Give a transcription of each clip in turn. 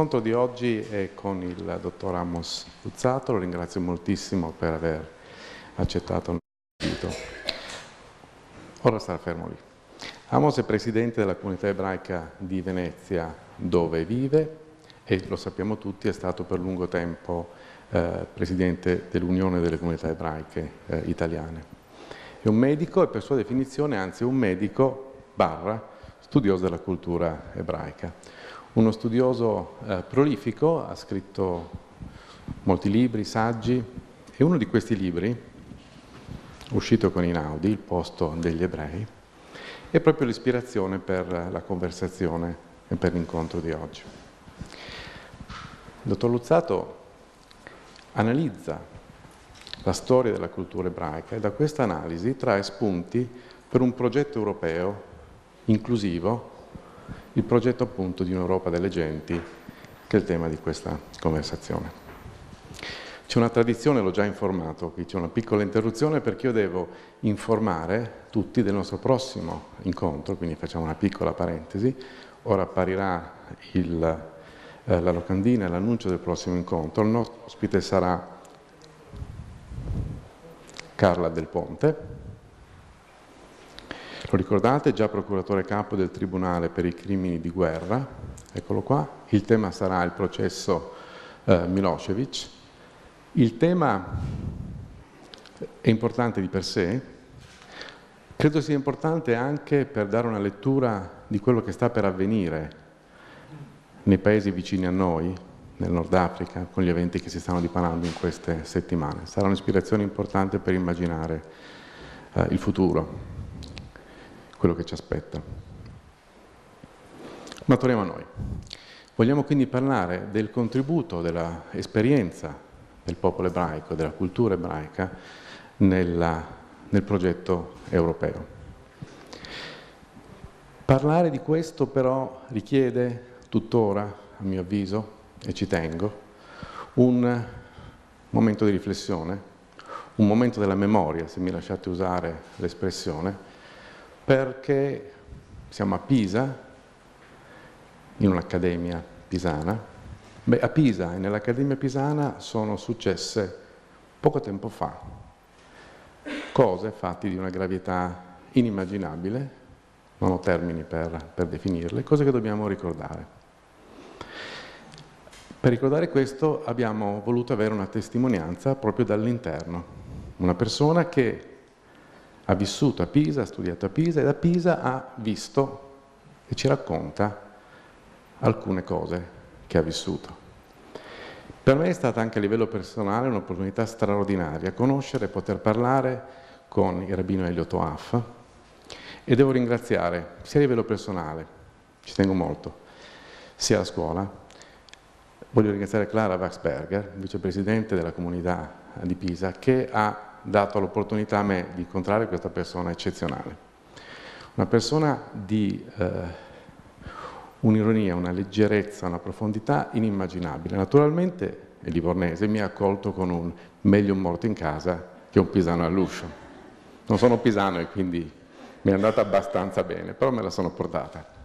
L'incontro di oggi è con il dottor Amos Uzzato, lo ringrazio moltissimo per aver accettato il invito. Ora starà fermo lì. Amos è presidente della comunità ebraica di Venezia dove vive e lo sappiamo tutti è stato per lungo tempo eh, presidente dell'Unione delle comunità ebraiche eh, italiane. È un medico e per sua definizione anzi un medico barra studioso della cultura ebraica. Uno studioso eh, prolifico, ha scritto molti libri, saggi, e uno di questi libri, uscito con Inaudi, Il posto degli ebrei, è proprio l'ispirazione per la conversazione e per l'incontro di oggi. Il dottor Luzzato analizza la storia della cultura ebraica e da questa analisi trae spunti per un progetto europeo inclusivo, il progetto appunto di un'Europa delle genti, che è il tema di questa conversazione. C'è una tradizione, l'ho già informato, qui c'è una piccola interruzione perché io devo informare tutti del nostro prossimo incontro, quindi facciamo una piccola parentesi. Ora apparirà il, eh, la locandina l'annuncio del prossimo incontro. Il nostro ospite sarà Carla Del Ponte, lo ricordate, già procuratore capo del Tribunale per i crimini di guerra, eccolo qua, il tema sarà il processo eh, Milosevic. Il tema è importante di per sé, credo sia importante anche per dare una lettura di quello che sta per avvenire nei paesi vicini a noi, nel Nord Africa, con gli eventi che si stanno dipanando in queste settimane. Sarà un'ispirazione importante per immaginare eh, il futuro quello che ci aspetta. Ma torniamo a noi. Vogliamo quindi parlare del contributo, dell'esperienza del popolo ebraico, della cultura ebraica nella, nel progetto europeo. Parlare di questo però richiede tuttora, a mio avviso, e ci tengo, un momento di riflessione, un momento della memoria, se mi lasciate usare l'espressione, perché siamo a Pisa, in un'accademia pisana. Beh, a Pisa e nell'accademia pisana sono successe poco tempo fa cose fatte di una gravità inimmaginabile, non ho termini per, per definirle, cose che dobbiamo ricordare. Per ricordare questo abbiamo voluto avere una testimonianza proprio dall'interno, una persona che ha vissuto a Pisa, ha studiato a Pisa e da Pisa ha visto e ci racconta alcune cose che ha vissuto. Per me è stata anche a livello personale un'opportunità straordinaria conoscere e poter parlare con il rabbino Elio Toaf e devo ringraziare sia a livello personale, ci tengo molto, sia a scuola. Voglio ringraziare Clara Waxberger, vicepresidente della comunità di Pisa, che ha dato l'opportunità a me di incontrare questa persona eccezionale. Una persona di eh, un'ironia, una leggerezza, una profondità inimmaginabile. Naturalmente il livornese mi ha accolto con un meglio morto in casa che un pisano all'uscio. Non sono pisano e quindi mi è andata abbastanza bene, però me la sono portata.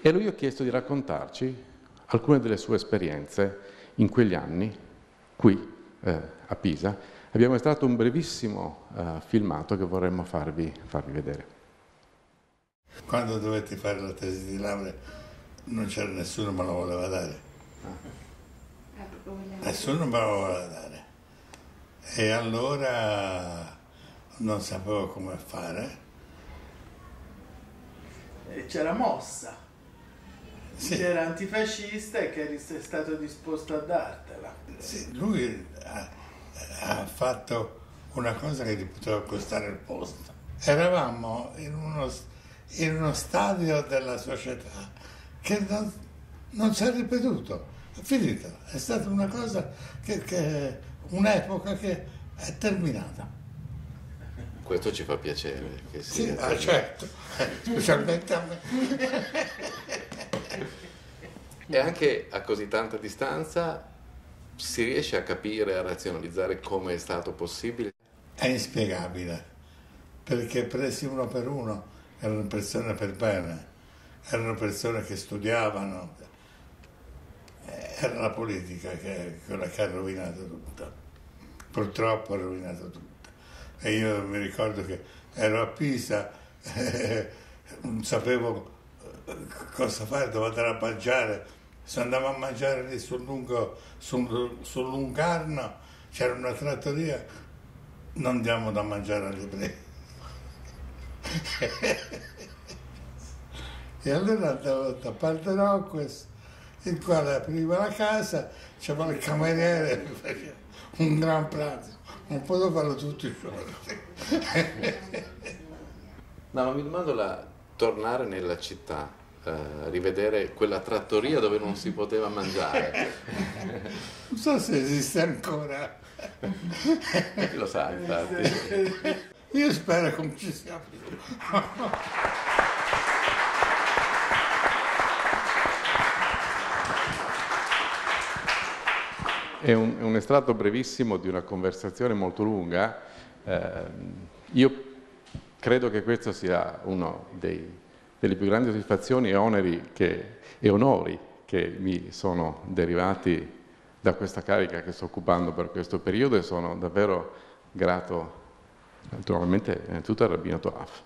E lui ho chiesto di raccontarci alcune delle sue esperienze in quegli anni, qui eh, a Pisa, Abbiamo estratto un brevissimo uh, filmato che vorremmo farvi, farvi vedere. Quando dovetti fare la tesi di laurea non c'era nessuno me lo voleva dare. Nessuno me lo voleva dare. E allora non sapevo come fare. E c'era mossa. Sì. Era antifascista e che eri stato disposto a dartela. Sì, lui ha, fatto una cosa che gli poteva costare il posto. Eravamo in uno, in uno stadio della società che non, non si è ripetuto, è finito, è stata una cosa che, che un'epoca che è terminata. Questo ci fa piacere. Che Sì, sia ah, certo, specialmente a me. E anche a così tanta distanza si riesce a capire, a razionalizzare come è stato possibile? È inspiegabile, perché presi uno per uno erano persone per bene, erano persone che studiavano, Eh, era la politica che quella che ha rovinato tutto, purtroppo ha rovinato tutto. E io mi ricordo che ero a Pisa, non sapevo eh, cosa fare, dovevo andare a mangiare, se andavo a mangiare lì sul, lungo, sul, sul Lungarno c'era una trattoria, non diamo da mangiare alle ebrei. e allora andavo da parte Rocques, il quale apriva la casa, c'era il cameriere, un gran pranzo, non potevo farlo tutti i giorni. No, ma mi domando la tornare nella città, eh, rivedere quella trattoria dove non si poteva mangiare. Non so se esiste ancora. Chi lo sa, infatti. Io spero che non ci sia più. È un, è un estratto brevissimo di una conversazione molto lunga. Eh, io credo che questo sia uno dei, delle più grandi soddisfazioni e che, e onori che mi sono derivati da questa carica che sto occupando per questo periodo e sono davvero grato naturalmente innanzitutto al Rabbino Toaf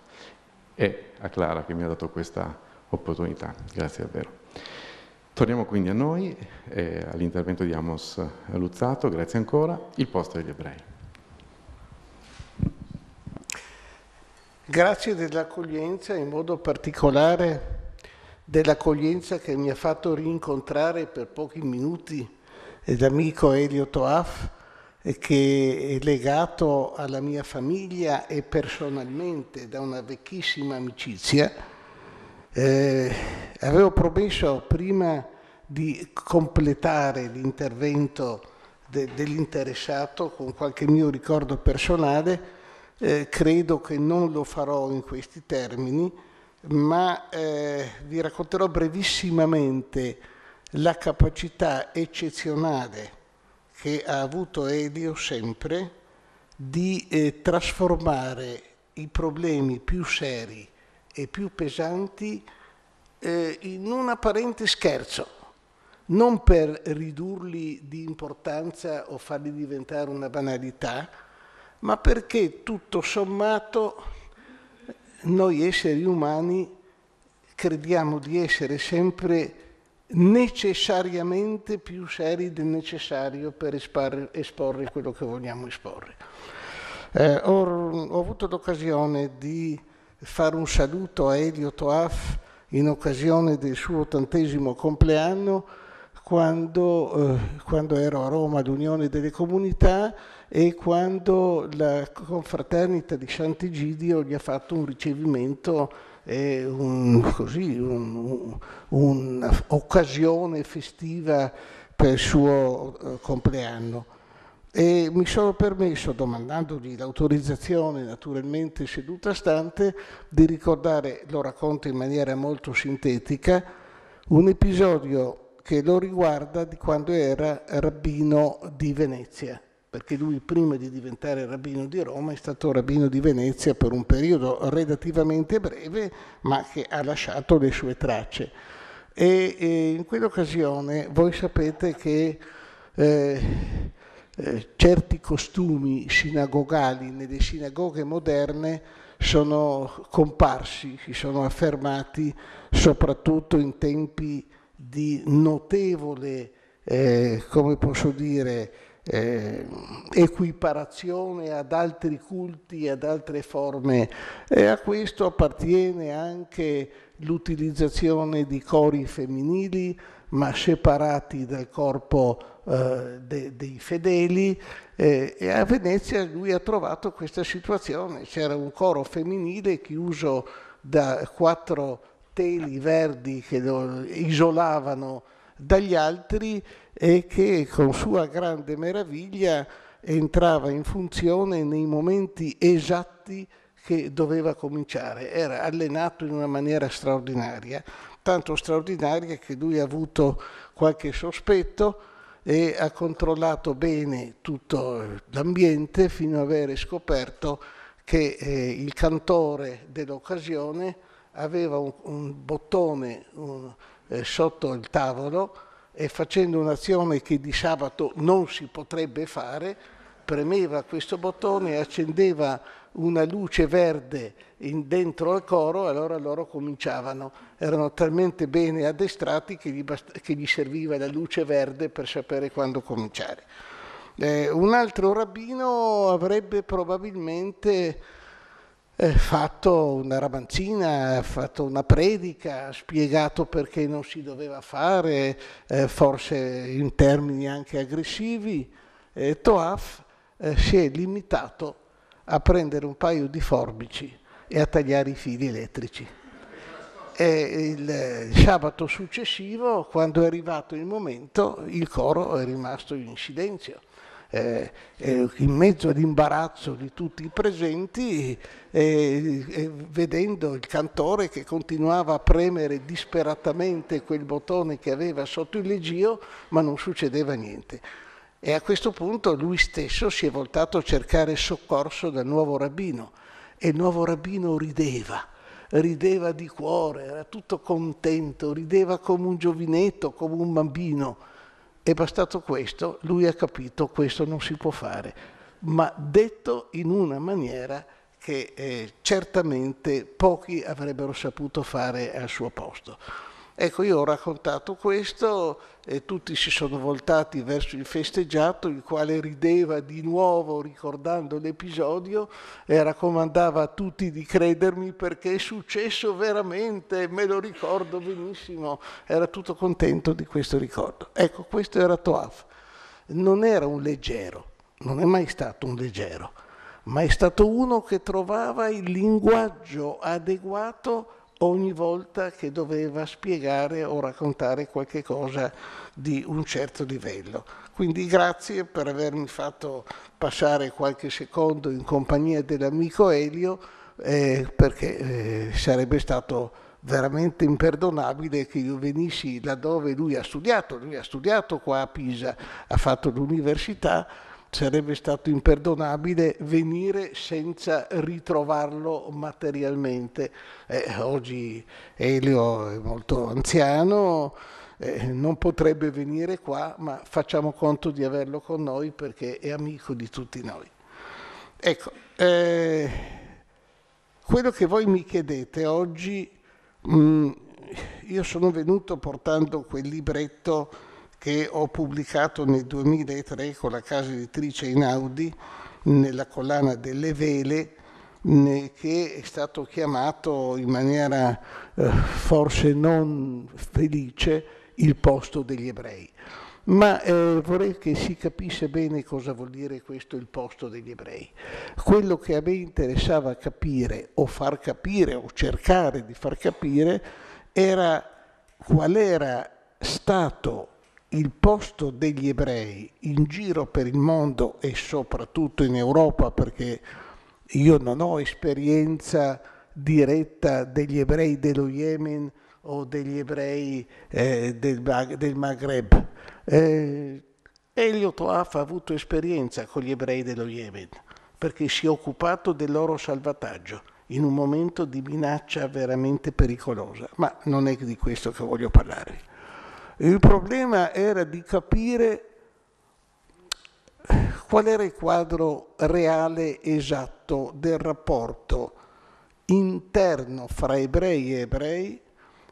e a Clara che mi ha dato questa opportunità. Grazie davvero. Torniamo quindi a noi, eh, all'intervento di Amos Luzzato, grazie ancora, il posto degli ebrei. Grazie dell'accoglienza, in modo particolare dell'accoglienza che mi ha fatto rincontrare per pochi minuti l'amico Elio Toaf, che è legato alla mia famiglia e personalmente da una vecchissima amicizia. Eh, avevo promesso prima di completare l'intervento de- dell'interessato con qualche mio ricordo personale, eh, credo che non lo farò in questi termini, ma eh, vi racconterò brevissimamente la capacità eccezionale che ha avuto Elio sempre di eh, trasformare i problemi più seri e più pesanti eh, in un apparente scherzo, non per ridurli di importanza o farli diventare una banalità, ma perché tutto sommato noi esseri umani crediamo di essere sempre necessariamente più seri del necessario per esporre, quello che vogliamo esporre. Eh, ho, ho, avuto l'occasione di fare un saluto a Elio Toaf in occasione del suo ottantesimo compleanno quando, eh, quando ero a Roma all'Unione delle Comunità e quando la confraternita di Sant'Egidio gli ha fatto un ricevimento e un, così, un, un'occasione festiva per il suo eh, compleanno. E mi sono permesso, domandandogli l'autorizzazione, naturalmente seduta stante, di ricordare, lo racconto in maniera molto sintetica, un episodio che lo riguarda di quando era rabbino di Venezia perché lui prima di diventare rabbino di Roma è stato rabbino di Venezia per un periodo relativamente breve, ma che ha lasciato le sue tracce. E, e in quell'occasione voi sapete che eh, eh, certi costumi sinagogali nelle sinagoghe moderne sono comparsi, si sono affermati soprattutto in tempi di notevole, eh, come posso dire, eh, equiparazione ad altri culti, ad altre forme. E a questo appartiene anche l'utilizzazione di cori femminili ma separati dal corpo eh, de, dei fedeli. Eh, e a Venezia lui ha trovato questa situazione, c'era un coro femminile chiuso da quattro teli verdi che lo isolavano dagli altri e che con sua grande meraviglia entrava in funzione nei momenti esatti che doveva cominciare. Era allenato in una maniera straordinaria, tanto straordinaria che lui ha avuto qualche sospetto e ha controllato bene tutto l'ambiente fino ad avere scoperto che eh, il cantore dell'occasione aveva un, un bottone un, eh, sotto il tavolo e facendo un'azione che di sabato non si potrebbe fare, premeva questo bottone e accendeva una luce verde dentro al coro, allora loro cominciavano. Erano talmente bene addestrati che gli, che gli serviva la luce verde per sapere quando cominciare. Eh, un altro rabbino avrebbe probabilmente eh, fatto una ramanzina, fatto una predica, spiegato perché non si doveva fare, eh, forse in termini anche aggressivi. Eh, Toaf eh, si è limitato a prendere un paio di forbici e a tagliare i fili elettrici. E il sabato successivo, quando è arrivato il momento, il coro è rimasto in silenzio eh, eh, in mezzo all'imbarazzo di tutti i presenti, eh, vedendo il cantore che continuava a premere disperatamente quel bottone che aveva sotto il leggio, ma non succedeva niente. E a questo punto lui stesso si è voltato a cercare soccorso dal nuovo rabbino e il nuovo rabbino rideva rideva di cuore, era tutto contento, rideva come un giovinetto, come un bambino. È bastato questo, lui ha capito questo non si può fare, ma detto in una maniera che eh, certamente pochi avrebbero saputo fare al suo posto. Ecco, io ho raccontato questo e tutti si sono voltati verso il festeggiato, il quale rideva di nuovo ricordando l'episodio e raccomandava a tutti di credermi perché è successo veramente, me lo ricordo benissimo, era tutto contento di questo ricordo. Ecco, questo era Toaf. Non era un leggero, non è mai stato un leggero, ma è stato uno che trovava il linguaggio adeguato ogni volta che doveva spiegare o raccontare qualche cosa di un certo livello. Quindi grazie per avermi fatto passare qualche secondo in compagnia dell'amico Elio, eh, perché eh, sarebbe stato veramente imperdonabile che io venissi da dove lui ha studiato, lui ha studiato qua a Pisa, ha fatto l'università, sarebbe stato imperdonabile venire senza ritrovarlo materialmente. Eh, oggi Elio è molto anziano, eh, non potrebbe venire qua, ma facciamo conto di averlo con noi perché è amico di tutti noi. Ecco, eh, quello che voi mi chiedete oggi, mh, mm, io sono venuto portando quel libretto che ho pubblicato nel 2003 con la casa editrice Inaudi nella collana delle vele che è stato chiamato in maniera eh, forse non felice il posto degli ebrei. Ma eh, vorrei che si capisse bene cosa vuol dire questo il posto degli ebrei. Quello che a me interessava capire o far capire o cercare di far capire era qual era stato il posto degli ebrei in giro per il mondo e soprattutto in Europa, perché io non ho esperienza diretta degli ebrei dello Yemen o degli ebrei eh, del, del, Maghreb. Eh, Elio Toaf ha avuto esperienza con gli ebrei dello Yemen perché si è occupato del loro salvataggio in un momento di minaccia veramente pericolosa, ma non è di questo che voglio parlarvi. Il problema era di capire qual era il quadro reale esatto del rapporto interno fra ebrei e ebrei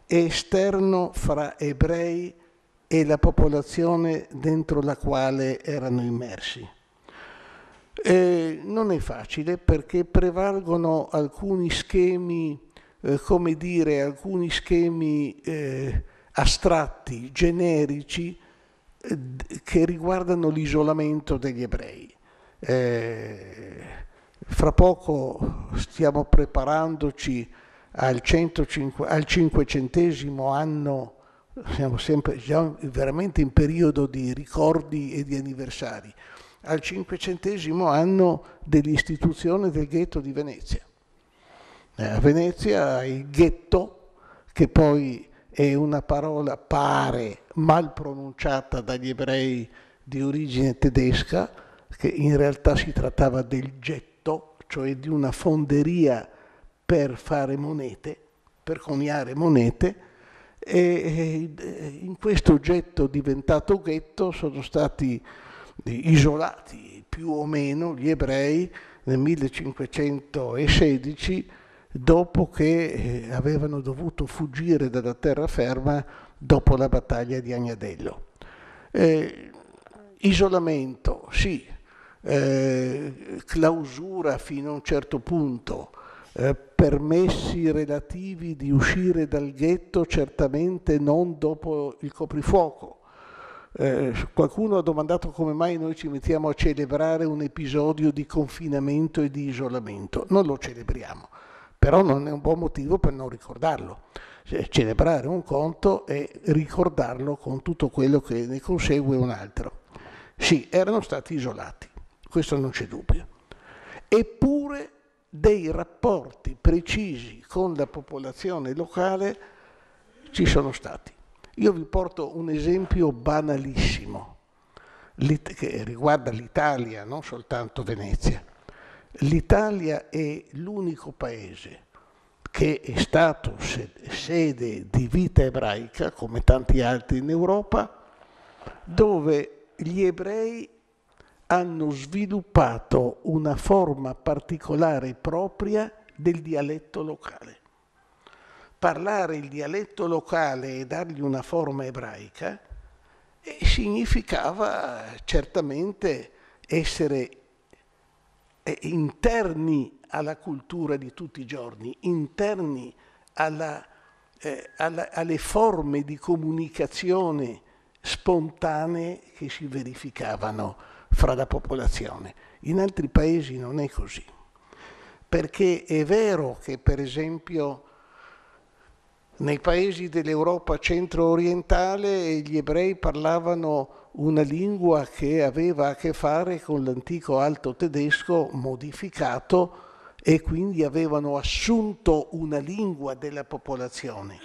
e esterno fra ebrei e la popolazione dentro la quale erano immersi. Eh, non è facile perché prevalgono alcuni schemi, eh, come dire, alcuni schemi eh, astratti, generici, eh, che riguardano l'isolamento degli ebrei. Eh, fra poco stiamo preparandoci al, 105, al 500 anno, siamo sempre già veramente in periodo di ricordi e di anniversari al cinquecentesimo anno dell'istituzione del ghetto di Venezia. Eh, a Venezia il ghetto, che poi è una parola pare mal pronunciata dagli ebrei di origine tedesca, che in realtà si trattava del getto, cioè di una fonderia per fare monete, per coniare monete, e in questo getto diventato ghetto sono stati isolati più o meno gli ebrei nel 1516 dopo che eh, avevano dovuto fuggire dalla terraferma dopo la battaglia di Agnadello. Eh, isolamento, sì, eh, clausura fino a un certo punto, eh, permessi relativi di uscire dal ghetto certamente non dopo il coprifuoco, eh, qualcuno ha domandato come mai noi ci mettiamo a celebrare un episodio di confinamento e di isolamento. Non lo celebriamo, però non è un buon motivo per non ricordarlo. Cioè, celebrare un conto e ricordarlo con tutto quello che ne consegue un altro. Sì, erano stati isolati, questo non c'è dubbio. Eppure dei rapporti precisi con la popolazione locale ci sono stati. Io vi porto un esempio banalissimo che riguarda l'Italia, non soltanto Venezia. L'Italia è l'unico paese che è stato sede di vita ebraica, come tanti altri in Europa, dove gli ebrei hanno sviluppato una forma particolare propria del dialetto locale. Parlare il dialetto locale e dargli una forma ebraica eh, significava certamente essere interni alla cultura di tutti i giorni, interni alla, eh, alla, alle forme di comunicazione spontanee che si verificavano fra la popolazione. In altri paesi non è così, perché è vero che per esempio nei paesi dell'Europa centro-orientale gli ebrei parlavano una lingua che aveva a che fare con l'antico alto tedesco modificato e quindi avevano assunto una lingua della popolazione,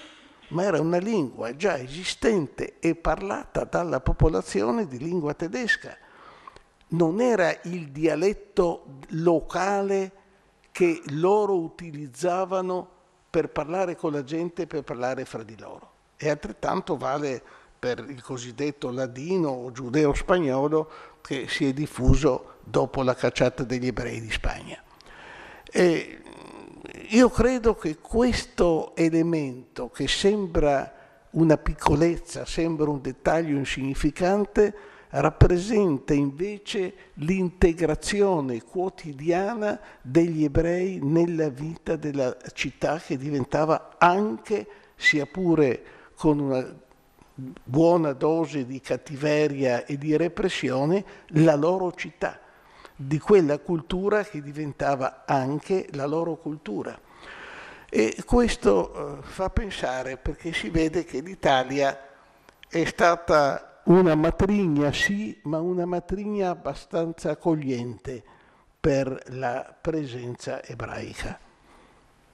ma era una lingua già esistente e parlata dalla popolazione di lingua tedesca. Non era il dialetto locale che loro utilizzavano per parlare con la gente, per parlare fra di loro. E altrettanto vale per il cosiddetto ladino o giudeo spagnolo che si è diffuso dopo la cacciata degli ebrei di Spagna. E io credo che questo elemento, che sembra una piccolezza, sembra un dettaglio insignificante, rappresenta invece l'integrazione quotidiana degli ebrei nella vita della città che diventava anche, sia pure con una buona dose di cattiveria e di repressione, la loro città, di quella cultura che diventava anche la loro cultura. E questo eh, fa pensare perché si vede che l'Italia è stata una matrigna sì, ma una matrigna abbastanza accogliente per la presenza ebraica.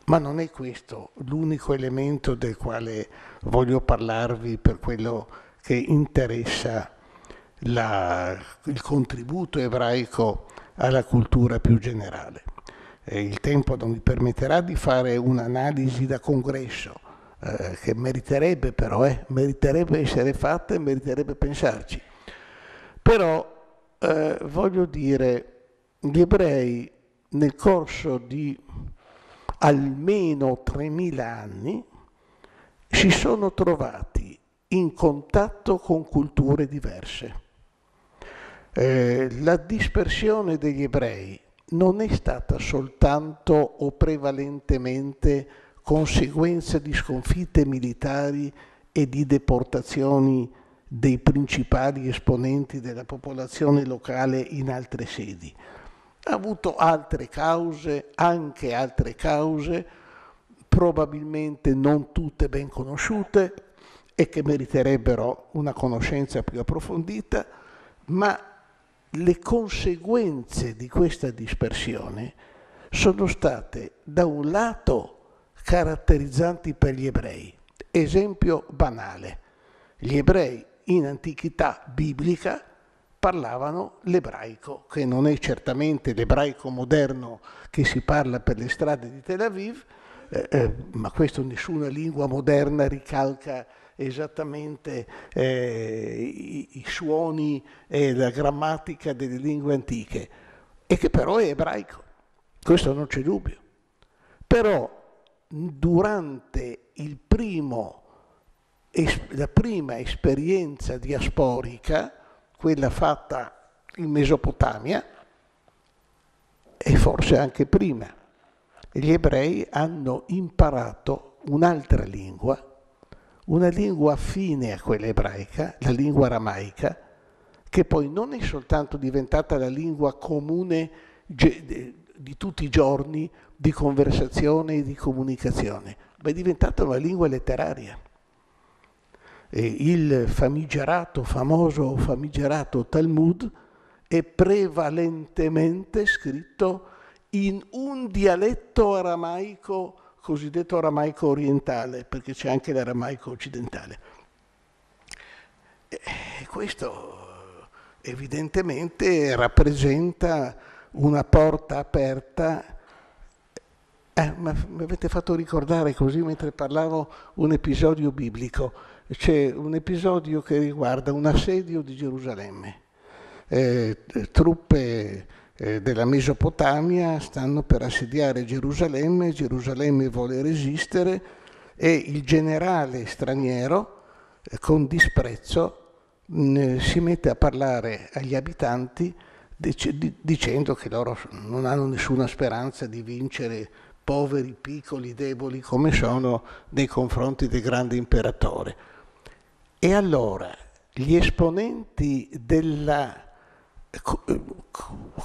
Ma non è questo l'unico elemento del quale voglio parlarvi per quello che interessa la, il contributo ebraico alla cultura più generale. E il tempo non mi permetterà di fare un'analisi da congresso eh, che meriterebbe però, eh, meriterebbe essere fatta e meriterebbe pensarci. Però eh, voglio dire, gli ebrei nel corso di almeno 3.000 anni si sono trovati in contatto con culture diverse. Eh, la dispersione degli ebrei non è stata soltanto o prevalentemente conseguenza di sconfitte militari e di deportazioni dei principali esponenti della popolazione locale in altre sedi. Ha avuto altre cause, anche altre cause, probabilmente non tutte ben conosciute e che meriterebbero una conoscenza più approfondita, ma le conseguenze di questa dispersione sono state da un lato caratterizzanti per gli ebrei. Esempio banale, gli ebrei in antichità biblica parlavano l'ebraico, che non è certamente l'ebraico moderno che si parla per le strade di Tel Aviv, eh, eh, ma questo nessuna lingua moderna ricalca esattamente eh, i, i, suoni e la grammatica delle lingue antiche, e che però è ebraico, questo non c'è dubbio. Però durante primo, la prima esperienza diasporica, quella fatta in Mesopotamia, e forse anche prima, gli ebrei hanno imparato un'altra lingua, una lingua affine a quella ebraica, la lingua aramaica, che poi non è soltanto diventata la lingua comune di tutti i giorni di conversazione e di comunicazione, ma è diventata una lingua letteraria. E il famigerato, famoso famigerato Talmud è prevalentemente scritto in un dialetto aramaico, cosiddetto aramaico orientale, perché c'è anche l'aramaico occidentale. E questo evidentemente rappresenta una porta aperta. Eh, mi avete fatto ricordare così mentre parlavo un episodio biblico. C'è un episodio che riguarda un assedio di Gerusalemme. Eh, truppe eh, della Mesopotamia stanno per assediare Gerusalemme, Gerusalemme vuole resistere e il generale straniero eh, con disprezzo si mette a parlare agli abitanti dicendo che loro non hanno nessuna speranza di vincere poveri, piccoli, deboli come sono nei confronti del grande imperatore. E allora gli esponenti della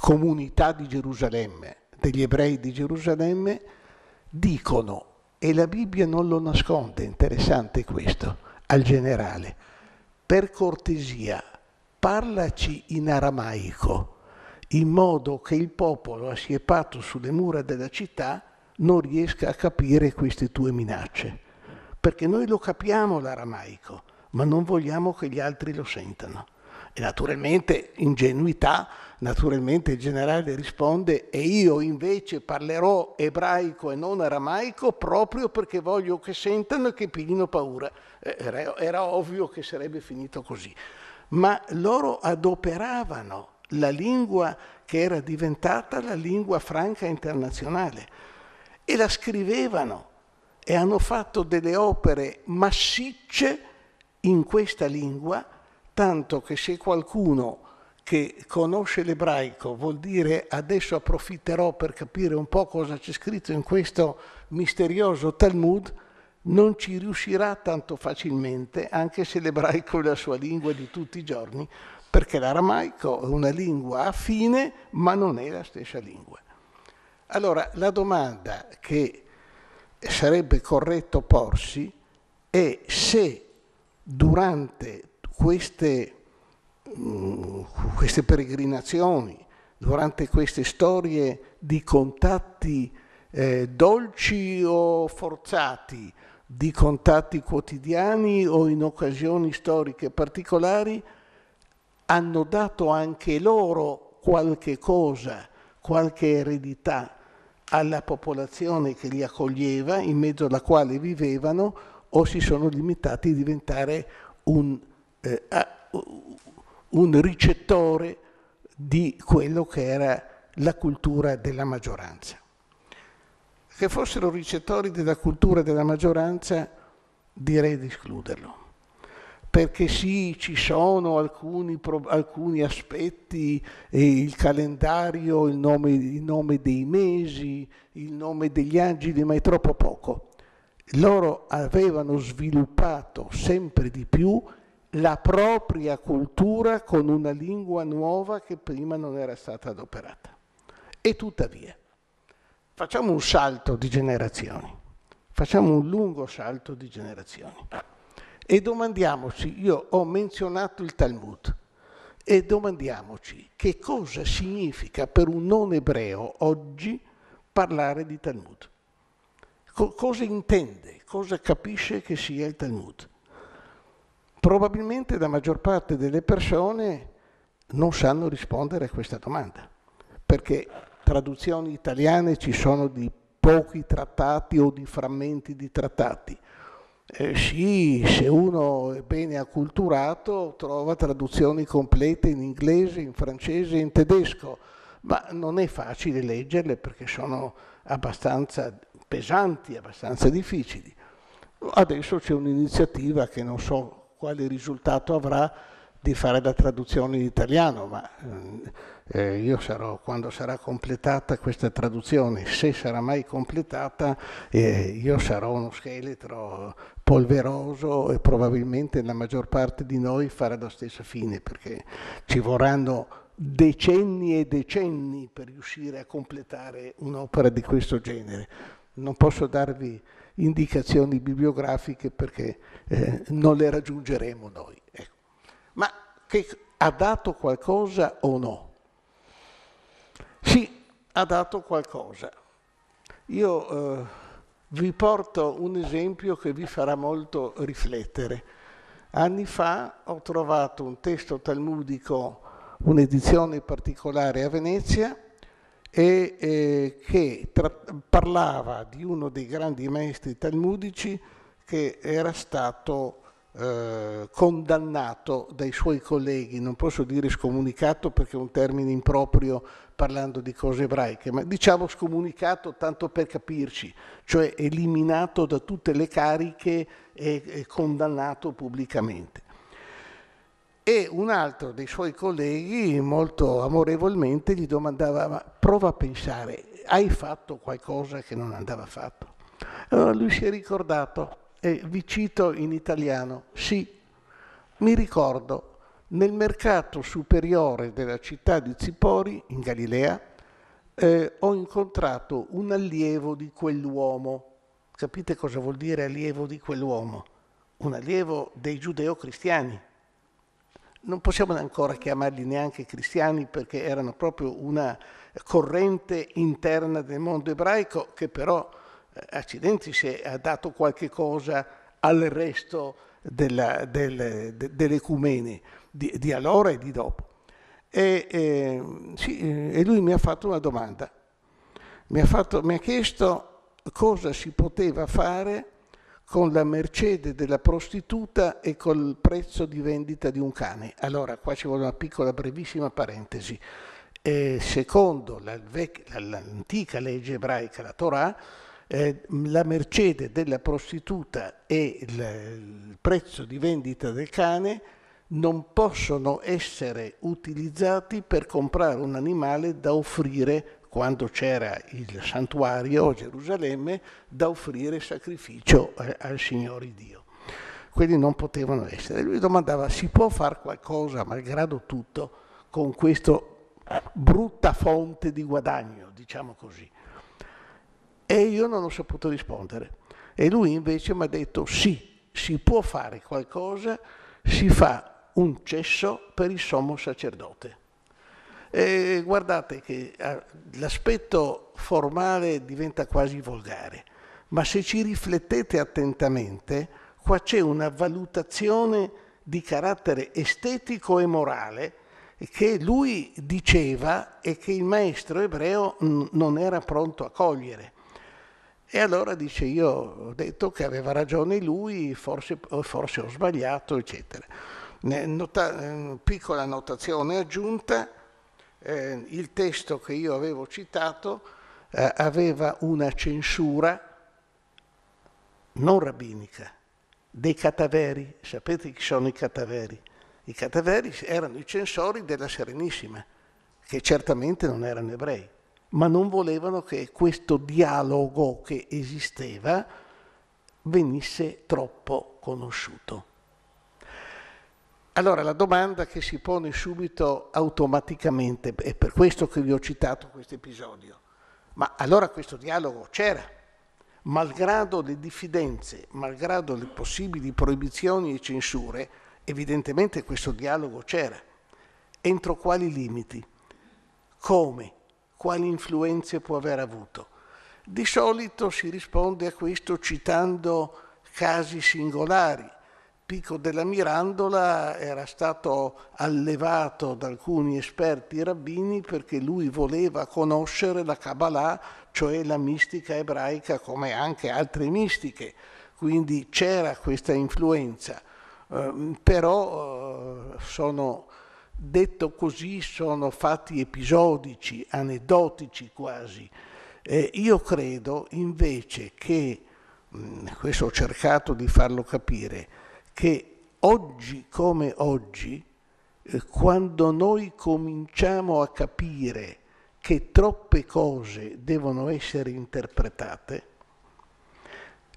comunità di Gerusalemme, degli ebrei di Gerusalemme, dicono, e la Bibbia non lo nasconde, interessante questo, al generale, per cortesia, parlaci in aramaico in modo che il popolo assiepato sulle mura della città non riesca a capire queste tue minacce. Perché noi lo capiamo l'aramaico, ma non vogliamo che gli altri lo sentano. E naturalmente, ingenuità, naturalmente il generale risponde e io invece parlerò ebraico e non aramaico proprio perché voglio che sentano e che piglino paura. Eh, era, era ovvio che sarebbe finito così. Ma loro adoperavano la lingua che era diventata la lingua franca internazionale e la scrivevano e hanno fatto delle opere massicce in questa lingua, tanto che se qualcuno che conosce l'ebraico vuol dire adesso approfitterò per capire un po' cosa c'è scritto in questo misterioso Talmud, non ci riuscirà tanto facilmente, anche se l'ebraico è la sua lingua di tutti i giorni, perché l'aramaico è una lingua affine, ma non è la stessa lingua. Allora, la domanda che sarebbe corretto porsi è se durante queste, mm, queste peregrinazioni, durante queste storie di contatti eh, dolci o forzati, di contatti quotidiani o in occasioni storiche particolari, hanno dato anche loro qualche cosa, qualche eredità alla popolazione che li accoglieva, in mezzo alla quale vivevano, o si sono limitati a diventare un, eh, un ricettore di quello che era la cultura della maggioranza. Che fossero ricettori della cultura della maggioranza, direi di escluderlo perché sì, ci sono alcuni, alcuni aspetti, eh, il calendario, il nome, il nome dei mesi, il nome degli angeli, ma è troppo poco. Loro avevano sviluppato sempre di più la propria cultura con una lingua nuova che prima non era stata adoperata. E tuttavia, facciamo un salto di generazioni, facciamo un lungo salto di generazioni e domandiamoci, io ho menzionato il Talmud, e domandiamoci che cosa significa per un non ebreo oggi parlare di Talmud. Co- cosa intende, cosa capisce che sia il Talmud? Probabilmente la maggior parte delle persone non sanno rispondere a questa domanda, perché traduzioni italiane ci sono di pochi trattati o di frammenti di trattati. Eh, sì, se uno è bene acculturato trova traduzioni complete in inglese, in francese in tedesco, ma non è facile leggerle perché sono abbastanza pesanti, abbastanza difficili. Adesso c'è un'iniziativa che non so quale risultato avrà di fare la traduzione in italiano, ma eh, io sarò, quando sarà completata questa traduzione, se sarà mai completata, eh, io sarò uno scheletro polveroso e probabilmente la maggior parte di noi farà la stessa fine, perché ci vorranno decenni e decenni per riuscire a completare un'opera di questo genere. Non posso darvi indicazioni bibliografiche perché eh, non le raggiungeremo noi. Ecco. Ma che ha dato qualcosa o no? Sì, ha dato qualcosa. Io eh, vi porto un esempio che vi farà molto riflettere. Anni fa ho trovato un testo talmudico, un'edizione particolare a Venezia, e eh, che parlava di uno dei grandi maestri talmudici che era stato eh, condannato dai suoi colleghi, non posso dire scomunicato perché è un termine improprio parlando di cose ebraiche, ma diciamo scomunicato tanto per capirci, cioè eliminato da tutte le cariche e, e condannato pubblicamente e un altro dei suoi colleghi molto amorevolmente gli domandava ma prova a pensare, hai fatto qualcosa che non andava fatto? Allora lui si è ricordato e vi cito in italiano, sì, mi ricordo nel mercato superiore della città di Zipori, in Galilea, eh, ho incontrato un allievo di quell'uomo. Capite cosa vuol dire allievo di quell'uomo? Un allievo dei giudeo-cristiani non possiamo ancora chiamarli neanche cristiani perché erano proprio una corrente interna del mondo ebraico che però, accidenti, se ha dato qualche cosa al resto della, del, de, dell'ecumene di, di, allora e di dopo. E, eh, sì, e, lui mi ha fatto una domanda, mi ha, fatto, mi ha chiesto cosa si poteva fare con la mercede della prostituta e col prezzo di vendita di un cane. Allora, qua ci vuole una piccola, brevissima parentesi. Eh, secondo l'antica legge ebraica, la Torah, eh, la mercede della prostituta e il, il prezzo di vendita del cane non possono essere utilizzati per comprare un animale da offrire quando c'era il santuario a Gerusalemme, da offrire sacrificio eh, al Signore Dio. Quelli non potevano essere. Lui domandava, si può fare qualcosa, malgrado tutto, con questa brutta fonte di guadagno, diciamo così? E io non ho saputo rispondere. E lui invece mi ha detto, sì, si può fare qualcosa, si fa un cesso per il sommo sacerdote. E guardate che eh, l'aspetto formale diventa quasi volgare, ma se ci riflettete attentamente, qua c'è una valutazione di carattere estetico e morale che lui diceva e che il maestro ebreo non era pronto a cogliere. E allora dice io ho detto che aveva ragione lui, forse, forse ho sbagliato, eccetera. Nota, piccola notazione aggiunta, eh, il testo che io avevo citato eh, aveva una censura non rabbinica, dei cataveri. Sapete chi sono i cataveri? I cataveri erano i censori della Serenissima, che certamente non erano ebrei, ma non volevano che questo dialogo che esisteva venisse troppo conosciuto. Allora la domanda che si pone subito automaticamente, è per questo che vi ho citato questo episodio, ma allora questo dialogo c'era, malgrado le diffidenze, malgrado le possibili proibizioni e censure, evidentemente questo dialogo c'era. Entro quali limiti? Come? Quali influenze può aver avuto? Di solito si risponde a questo citando casi singolari. Pico della Mirandola era stato allevato da alcuni esperti rabbini perché lui voleva conoscere la Kabbalah, cioè la mistica ebraica come anche altre mistiche. Quindi c'era questa influenza. Uh, però uh, sono, detto così, sono fatti episodici, aneddotici quasi. Eh, io credo invece che, mh, mm, questo ho cercato di farlo capire, che oggi come oggi, eh, quando noi cominciamo a capire che troppe cose devono essere interpretate,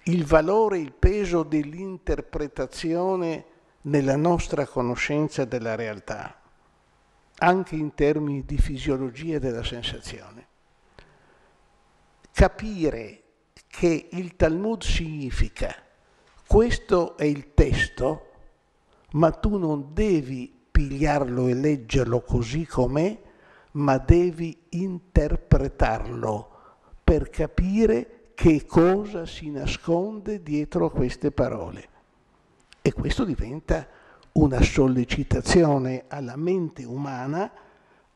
il valore, il peso dell'interpretazione nella nostra conoscenza della realtà, anche in termini di fisiologia della sensazione. Capire che il Talmud significa questo è il testo, ma tu non devi pigliarlo e leggerlo così com'è, ma devi interpretarlo per capire che cosa si nasconde dietro a queste parole. E questo diventa una sollecitazione alla mente umana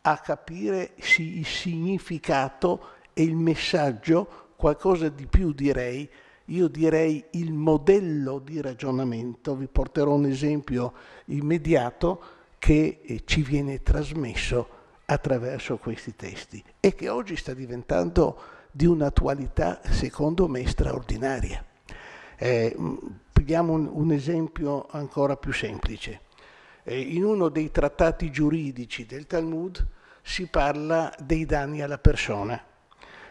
a capire il significato e il messaggio, qualcosa di più direi, io direi il modello di ragionamento, vi porterò un esempio immediato che eh, ci viene trasmesso attraverso questi testi e che oggi sta diventando di un'attualità secondo me straordinaria. Eh, prendiamo un, un, esempio ancora più semplice. Eh, in uno dei trattati giuridici del Talmud si parla dei danni alla persona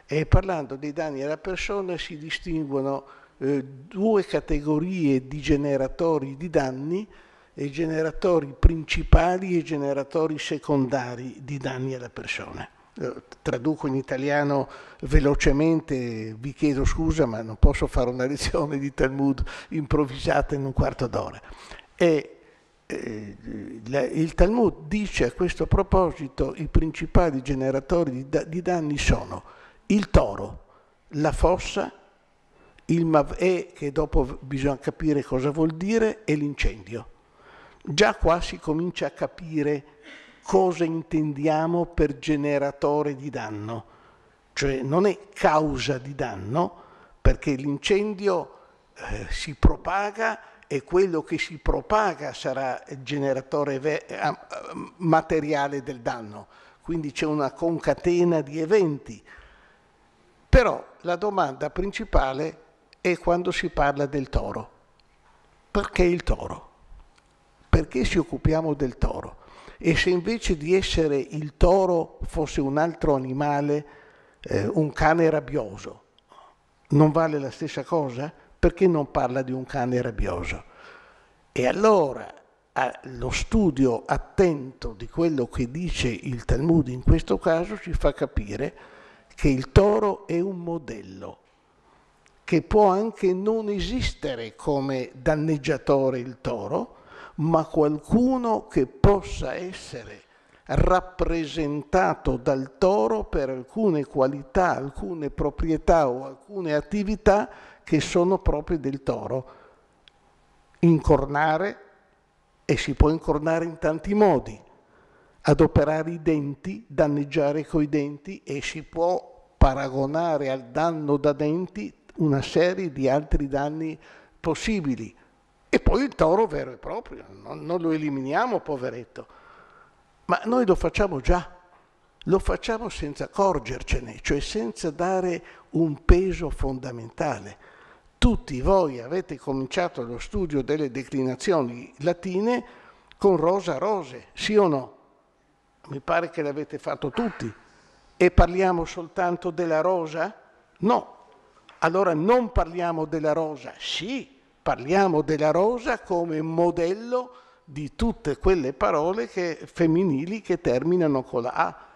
e parlando dei danni alla persona si distinguono eh, due categorie di generatori di danni, generatori principali e generatori secondari di danni alla persona. Eh, traduco in italiano velocemente, vi chiedo scusa ma non posso fare una lezione di Talmud improvvisata in un quarto d'ora. E, eh, il Talmud dice a questo proposito i principali generatori di, danni sono il toro, la fossa, il mav'e, che dopo bisogna capire cosa vuol dire, e l'incendio. Già qua si comincia a capire cosa intendiamo per generatore di danno, cioè non è causa di danno, perché l'incendio eh, si propaga e quello che si propaga sarà il generatore eh, materiale del danno, quindi c'è una concatena di eventi. Però la domanda principale è quando si parla del toro. Perché il toro? Perché ci occupiamo del toro? E se invece di essere il toro fosse un altro animale, eh, un cane rabbioso, non vale la stessa cosa? Perché non parla di un cane rabbioso? E allora lo studio attento di quello che dice il Talmud in questo caso ci fa capire che il toro è un modello che può anche non esistere come danneggiatore il toro, ma qualcuno che possa essere rappresentato dal toro per alcune qualità, alcune proprietà o alcune attività che sono proprie del toro. Incornare, e si può incornare in tanti modi, adoperare i denti, danneggiare coi denti e si può paragonare al danno da denti una serie di altri danni possibili e poi il toro vero e proprio, non, non lo eliminiamo, poveretto. Ma noi lo facciamo già, lo facciamo senza accorgercene, cioè senza dare un peso fondamentale. Tutti voi avete cominciato lo studio delle declinazioni latine con rosa rose, sì o no? Mi pare che l'avete fatto tutti. E parliamo soltanto della rosa? No. Allora non parliamo della rosa, sì, parliamo della rosa come modello di tutte quelle parole che, femminili che terminano con la A,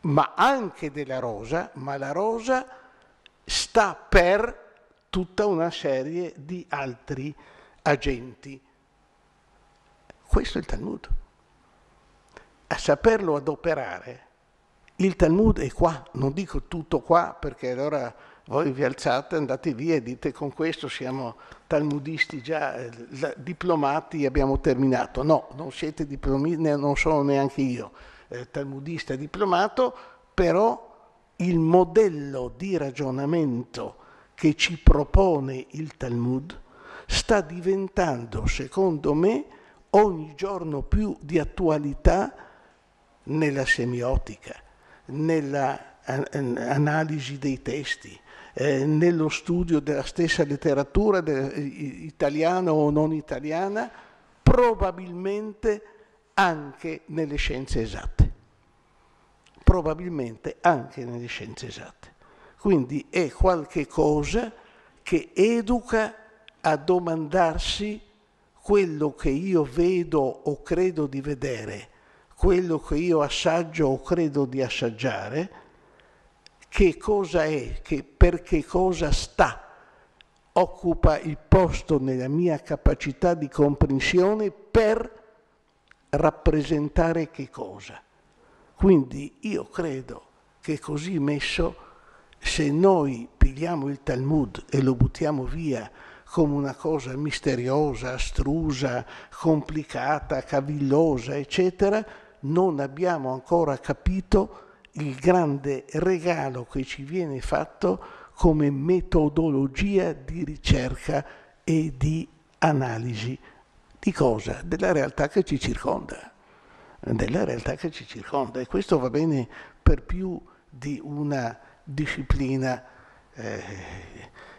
ma anche della rosa, ma la rosa sta per tutta una serie di altri agenti. Questo è il Talmud. A saperlo adoperare, il Talmud è qua, non dico tutto qua perché allora voi vi alzate, andate via e dite con questo siamo talmudisti già eh, diplomati, abbiamo terminato. No, non siete diplomati, non sono neanche io eh, talmudista diplomato, però il modello di ragionamento che ci propone il Talmud sta diventando, secondo me, ogni giorno più di attualità nella semiotica, nella analisi dei testi, eh, nello studio della stessa letteratura italiana o non italiana, probabilmente anche nelle scienze esatte. Probabilmente anche nelle scienze esatte. Quindi è qualche cosa che educa a domandarsi quello che io vedo o credo di vedere, quello che io assaggio o credo di assaggiare, che cosa è, che per che cosa sta, occupa il posto nella mia capacità di comprensione per rappresentare che cosa. Quindi io credo che così messo, se noi pigliamo il Talmud e lo buttiamo via come una cosa misteriosa, astrusa, complicata, cavillosa, eccetera, non abbiamo ancora capito il grande regalo che ci viene fatto come metodologia di ricerca e di analisi di cosa? Della realtà che ci circonda, della realtà che ci circonda e questo va bene per più di una disciplina. Eh,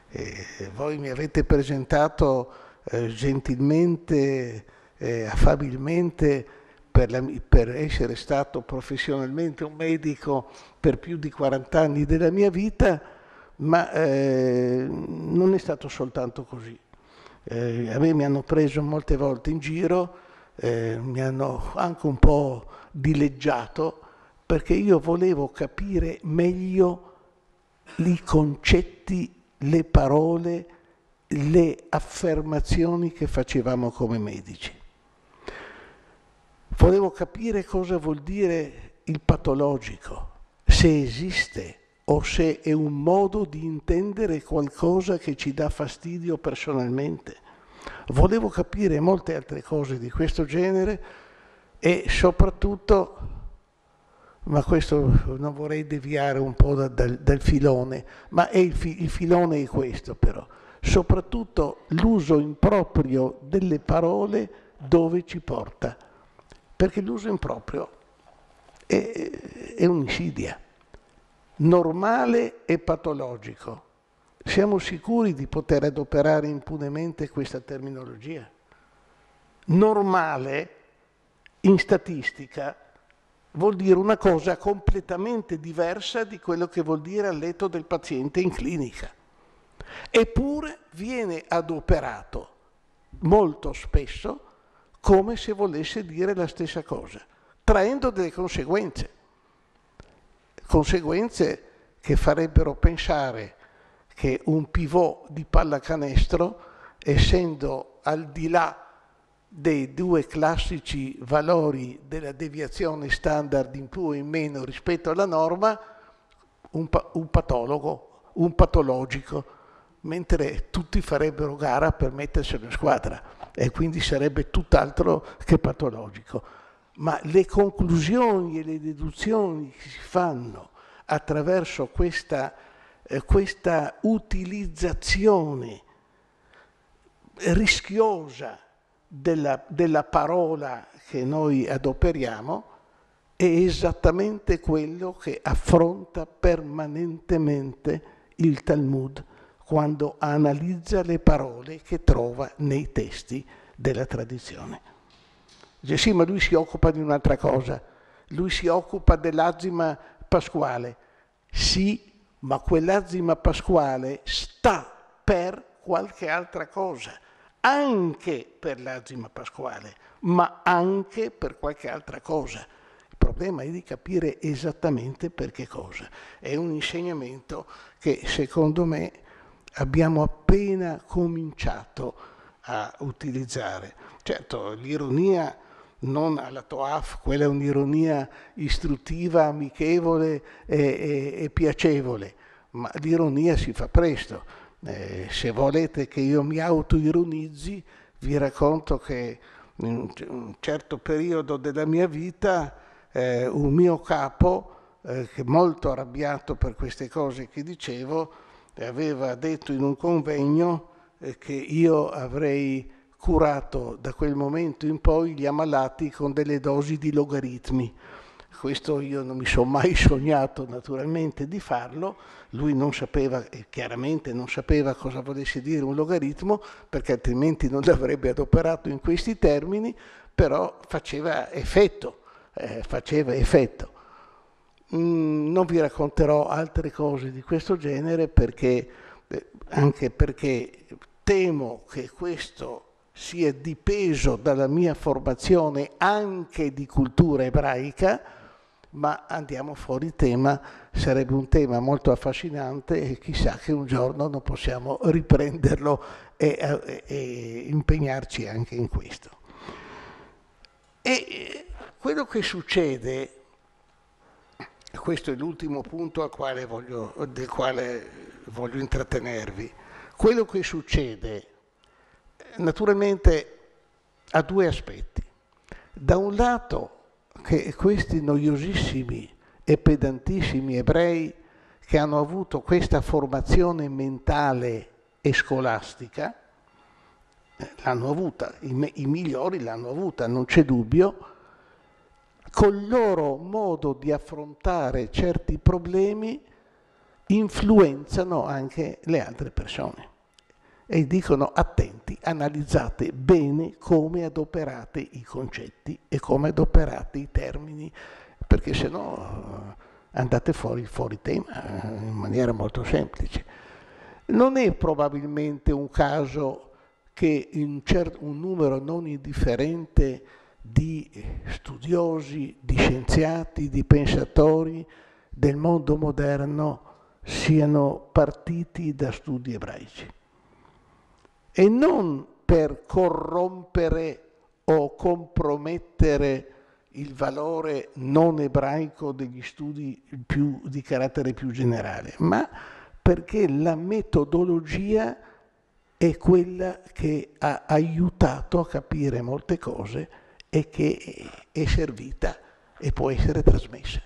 eh, voi mi avete presentato eh, gentilmente, eh, affabilmente per, la, per, essere stato professionalmente un medico per più di 40 anni della mia vita, ma eh, non è stato soltanto così eh, a me mi hanno preso molte volte in giro, eh, mi hanno anche un po' dileggiato perché io volevo capire meglio i concetti, le parole, le affermazioni che facevamo come medici. Volevo capire cosa vuol dire il patologico, se esiste o se è un modo di intendere qualcosa che ci dà fastidio personalmente. Volevo capire molte altre cose di questo genere e soprattutto, ma questo non vorrei deviare un po' da, dal, dal, filone, ma il, fi, il filone è questo però, soprattutto l'uso improprio delle parole dove ci porta, perché l'uso improprio è, è un'insidia normale e patologico. Siamo sicuri di poter adoperare impunemente questa terminologia? Normale, in statistica, vuol dire una cosa completamente diversa di quello che vuol dire al letto del paziente in clinica. Eppure viene adoperato molto spesso come se volesse dire la stessa cosa, traendo delle conseguenze. Conseguenze che farebbero pensare che un pivot di pallacanestro, essendo al di là dei due classici valori della deviazione standard in più o in meno rispetto alla norma, un, pa- un patologo, un patologico, mentre tutti farebbero gara per metterselo in squadra e quindi sarebbe tutt'altro che patologico. Ma le conclusioni e le deduzioni che si fanno attraverso questa, eh, questa utilizzazione rischiosa della, della parola che noi adoperiamo è esattamente quello che affronta permanentemente il Talmud quando analizza le parole che trova nei testi della tradizione. Dice sì, ma lui si occupa di un'altra cosa, lui si occupa dell'azima pasquale. Sì, ma quell'azima pasquale sta per qualche altra cosa, anche per l'azima pasquale, ma anche per qualche altra cosa. Il problema è di capire esattamente per che cosa. È un insegnamento che secondo me abbiamo appena cominciato a utilizzare. Certo, l'ironia non alla Toaf, quella è un'ironia istruttiva, amichevole e, e, e piacevole, ma l'ironia si fa presto. Eh, se volete che io mi autoironizzi, vi racconto che in un certo periodo della mia vita eh, un mio capo, eh, che molto arrabbiato per queste cose che dicevo, aveva detto in un convegno eh, che io avrei curato da quel momento in poi gli ammalati con delle dosi di logaritmi. Questo io non mi sono mai sognato naturalmente di farlo, lui non sapeva, chiaramente non sapeva cosa volesse dire un logaritmo, perché altrimenti non l'avrebbe adoperato in questi termini, però faceva effetto, eh, faceva effetto. Mm, non vi racconterò altre cose di questo genere perché, eh, anche perché temo che questo sia dipeso dalla mia formazione anche di cultura ebraica, ma andiamo fuori tema, sarebbe un tema molto affascinante e chissà che un giorno non possiamo riprenderlo e, e, e impegnarci anche in questo. E quello che succede questo è l'ultimo punto al quale voglio, del quale voglio intrattenervi. Quello che succede naturalmente ha due aspetti. Da un lato che questi noiosissimi e pedantissimi ebrei che hanno avuto questa formazione mentale e scolastica, eh, l'hanno avuta, i, i migliori l'hanno avuta, non c'è dubbio, col loro modo di affrontare certi problemi influenzano anche le altre persone e dicono attenti, analizzate bene come adoperate i concetti e come adoperate i termini, perché se no andate fuori, fuori tema eh, in maniera molto semplice. Non è probabilmente un caso che un, un numero non indifferente di studiosi, di scienziati, di pensatori del mondo moderno siano partiti da studi ebraici. E non per corrompere o compromettere il valore non ebraico degli studi più, di carattere più generale, ma perché la metodologia è quella che ha aiutato a capire molte cose e che è servita e può essere trasmessa,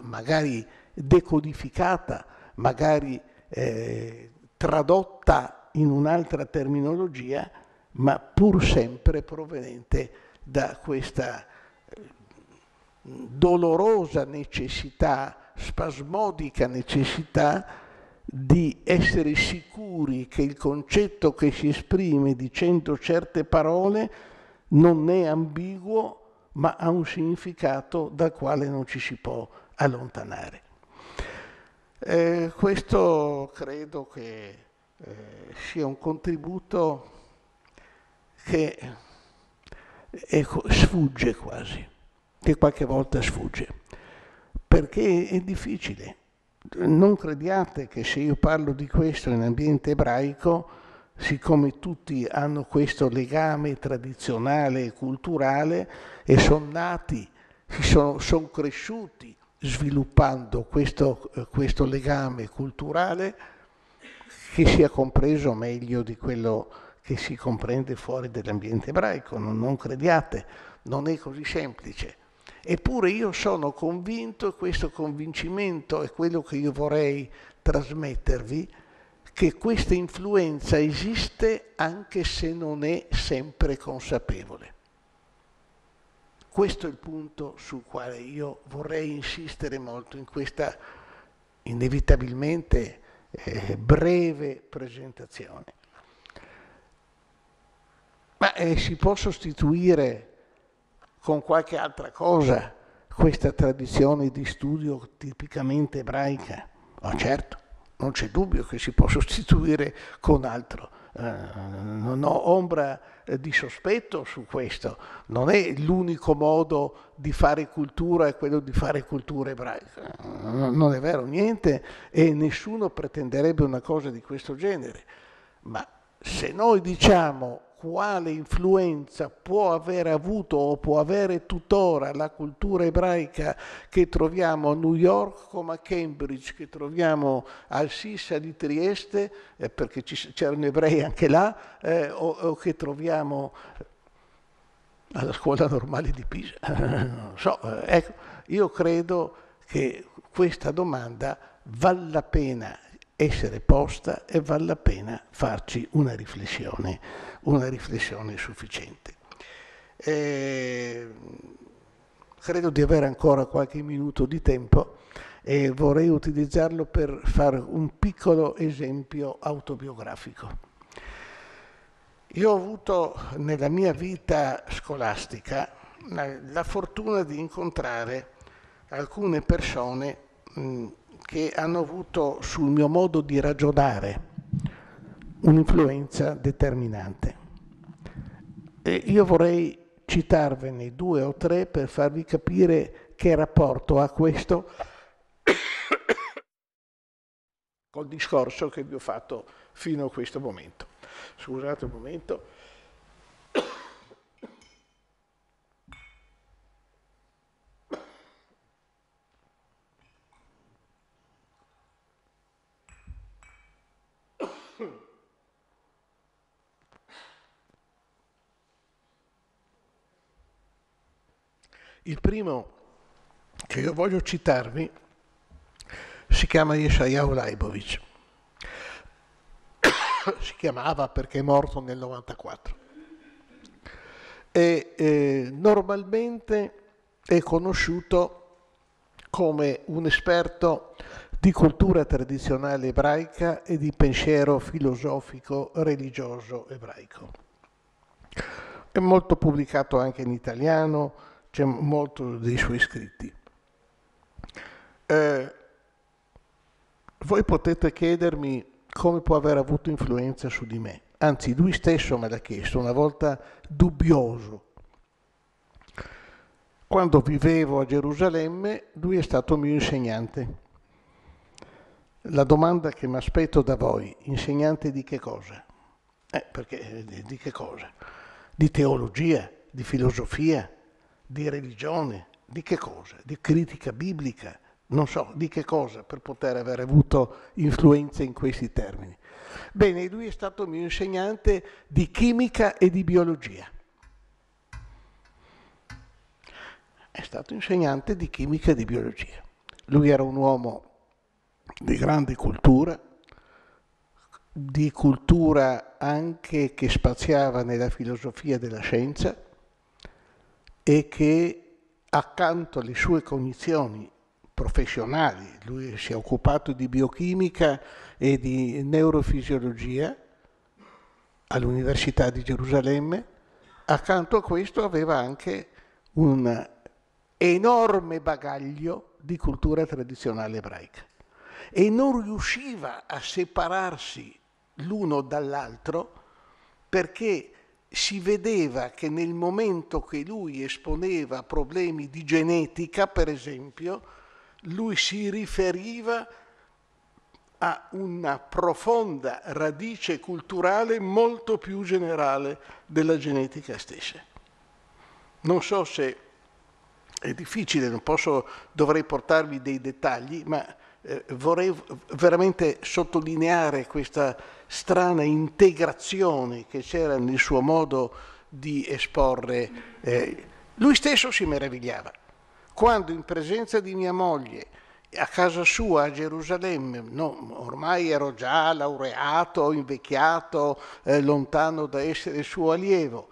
magari decodificata, magari eh, tradotta in un'altra terminologia, ma pur sempre proveniente da questa eh, dolorosa necessità, spasmodica necessità di essere sicuri che il concetto che si esprime dicendo certe parole non è ambiguo, ma ha un significato dal quale non ci si può allontanare. Eh, questo credo che eh, sia un contributo che è, sfugge quasi, che qualche volta sfugge, perché è difficile. Non crediate che se io parlo di questo in ambiente ebraico, siccome tutti hanno questo legame tradizionale e culturale e sono nati, sono, sono cresciuti sviluppando questo, questo legame culturale, che sia compreso meglio di quello che si comprende fuori dall'ambiente ebraico, non, non crediate, non è così semplice. Eppure io sono convinto, e questo convincimento è quello che io vorrei trasmettervi, che questa influenza esiste anche se non è sempre consapevole. Questo è il punto sul quale io vorrei insistere molto in questa inevitabilmente eh, breve presentazione. Ma eh, si può sostituire con qualche altra cosa questa tradizione di studio tipicamente ebraica? Oh, certo, non c'è dubbio che si può sostituire con altro. Eh, non ho ombra eh, di sospetto su questo. Non è l'unico modo di fare cultura è quello di fare cultura ebraica. Non è vero niente e nessuno pretenderebbe una cosa di questo genere. Ma se noi diciamo quale influenza può aver avuto o può avere tuttora la cultura ebraica che troviamo a New York come a Cambridge, che troviamo al Sissa di Trieste, eh, perché c'erano ebrei anche là, eh, o, o, che troviamo alla scuola normale di Pisa. non so, eh, ecco, io credo che questa domanda vale la pena essere posta e vale la pena farci una riflessione, una riflessione sufficiente. Eh, credo di avere ancora qualche minuto di tempo e vorrei utilizzarlo per fare un piccolo esempio autobiografico. Io ho avuto nella mia vita scolastica la fortuna di incontrare alcune persone mh, che hanno avuto sul mio modo di ragionare un'influenza determinante. E io vorrei citarvene due o tre per farvi capire che rapporto ha questo col discorso che vi ho fatto fino a questo momento. Scusate un momento. Il primo che io voglio citarvi si chiama Yeshayahu Leibovich. si chiamava perché è morto nel 94. E eh, normalmente è conosciuto come un esperto di cultura tradizionale ebraica e di pensiero filosofico religioso ebraico. È molto pubblicato anche in italiano, c'è molto dei suoi scritti. Eh, voi potete chiedermi come può aver avuto influenza su di me. Anzi, lui stesso me l'ha chiesto, una volta dubbioso. Quando vivevo a Gerusalemme, lui è stato mio insegnante. La domanda che mi aspetto da voi, insegnante di che cosa? Eh, perché di che cosa? Di teologia, di filosofia, di religione, di che cosa? Di critica biblica, non so di che cosa per poter aver avuto influenza in questi termini. Bene, lui è stato mio insegnante di chimica e di biologia. È stato insegnante di chimica e di biologia. Lui era un uomo di grande cultura, di cultura anche che spaziava nella filosofia della scienza, e che accanto alle sue cognizioni professionali, lui si è occupato di biochimica e di neurofisiologia all'Università di Gerusalemme, accanto a questo aveva anche un enorme bagaglio di cultura tradizionale ebraica. E non riusciva a separarsi l'uno dall'altro perché si vedeva che nel momento che lui esponeva problemi di genetica, per esempio, lui si riferiva a una profonda radice culturale molto più generale della genetica stessa. Non so se è difficile, non posso, dovrei portarvi dei dettagli, ma eh, vorrei veramente sottolineare questa strana integrazione che c'era nel suo modo di esporre. Eh, lui stesso si meravigliava. Quando in presenza di mia moglie a casa sua a Gerusalemme, no, ormai ero già laureato, invecchiato, eh, lontano da essere suo allievo,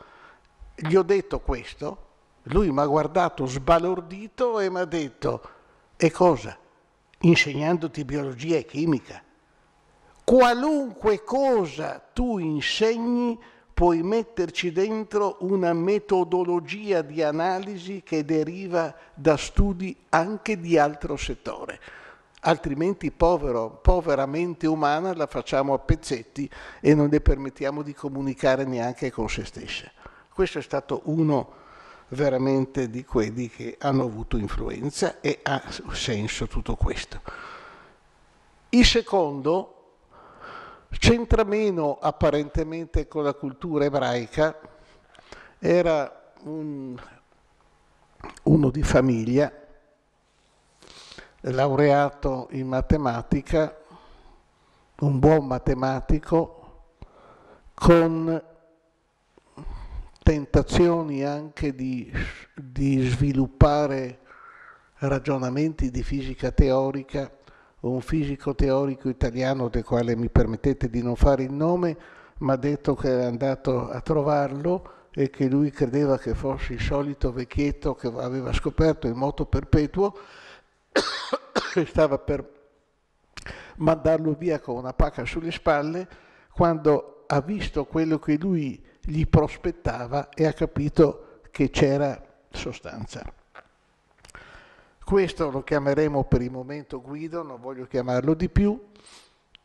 gli ho detto questo, lui mi ha guardato sbalordito e mi ha detto, e cosa? Insegnandoti biologia e chimica. Qualunque cosa tu insegni, puoi metterci dentro una metodologia di analisi che deriva da studi anche di altro settore. Altrimenti povero, povera mente umana la facciamo a pezzetti e non le permettiamo di comunicare neanche con se stessa. Questo è stato uno veramente di quelli che hanno avuto influenza e ha senso tutto questo. Il secondo c'entra meno apparentemente con la cultura ebraica, era un, uno di famiglia, laureato in matematica, un buon matematico, con tentazioni anche di, di sviluppare ragionamenti di fisica teorica, un fisico teorico italiano del quale mi permettete di non fare il nome, mi ha detto che era andato a trovarlo e che lui credeva che fosse il solito vecchietto che aveva scoperto il moto perpetuo e stava per mandarlo via con una pacca sulle spalle quando ha visto quello che lui gli prospettava e ha capito che c'era sostanza. Questo lo chiameremo per il momento Guido, non voglio chiamarlo di più,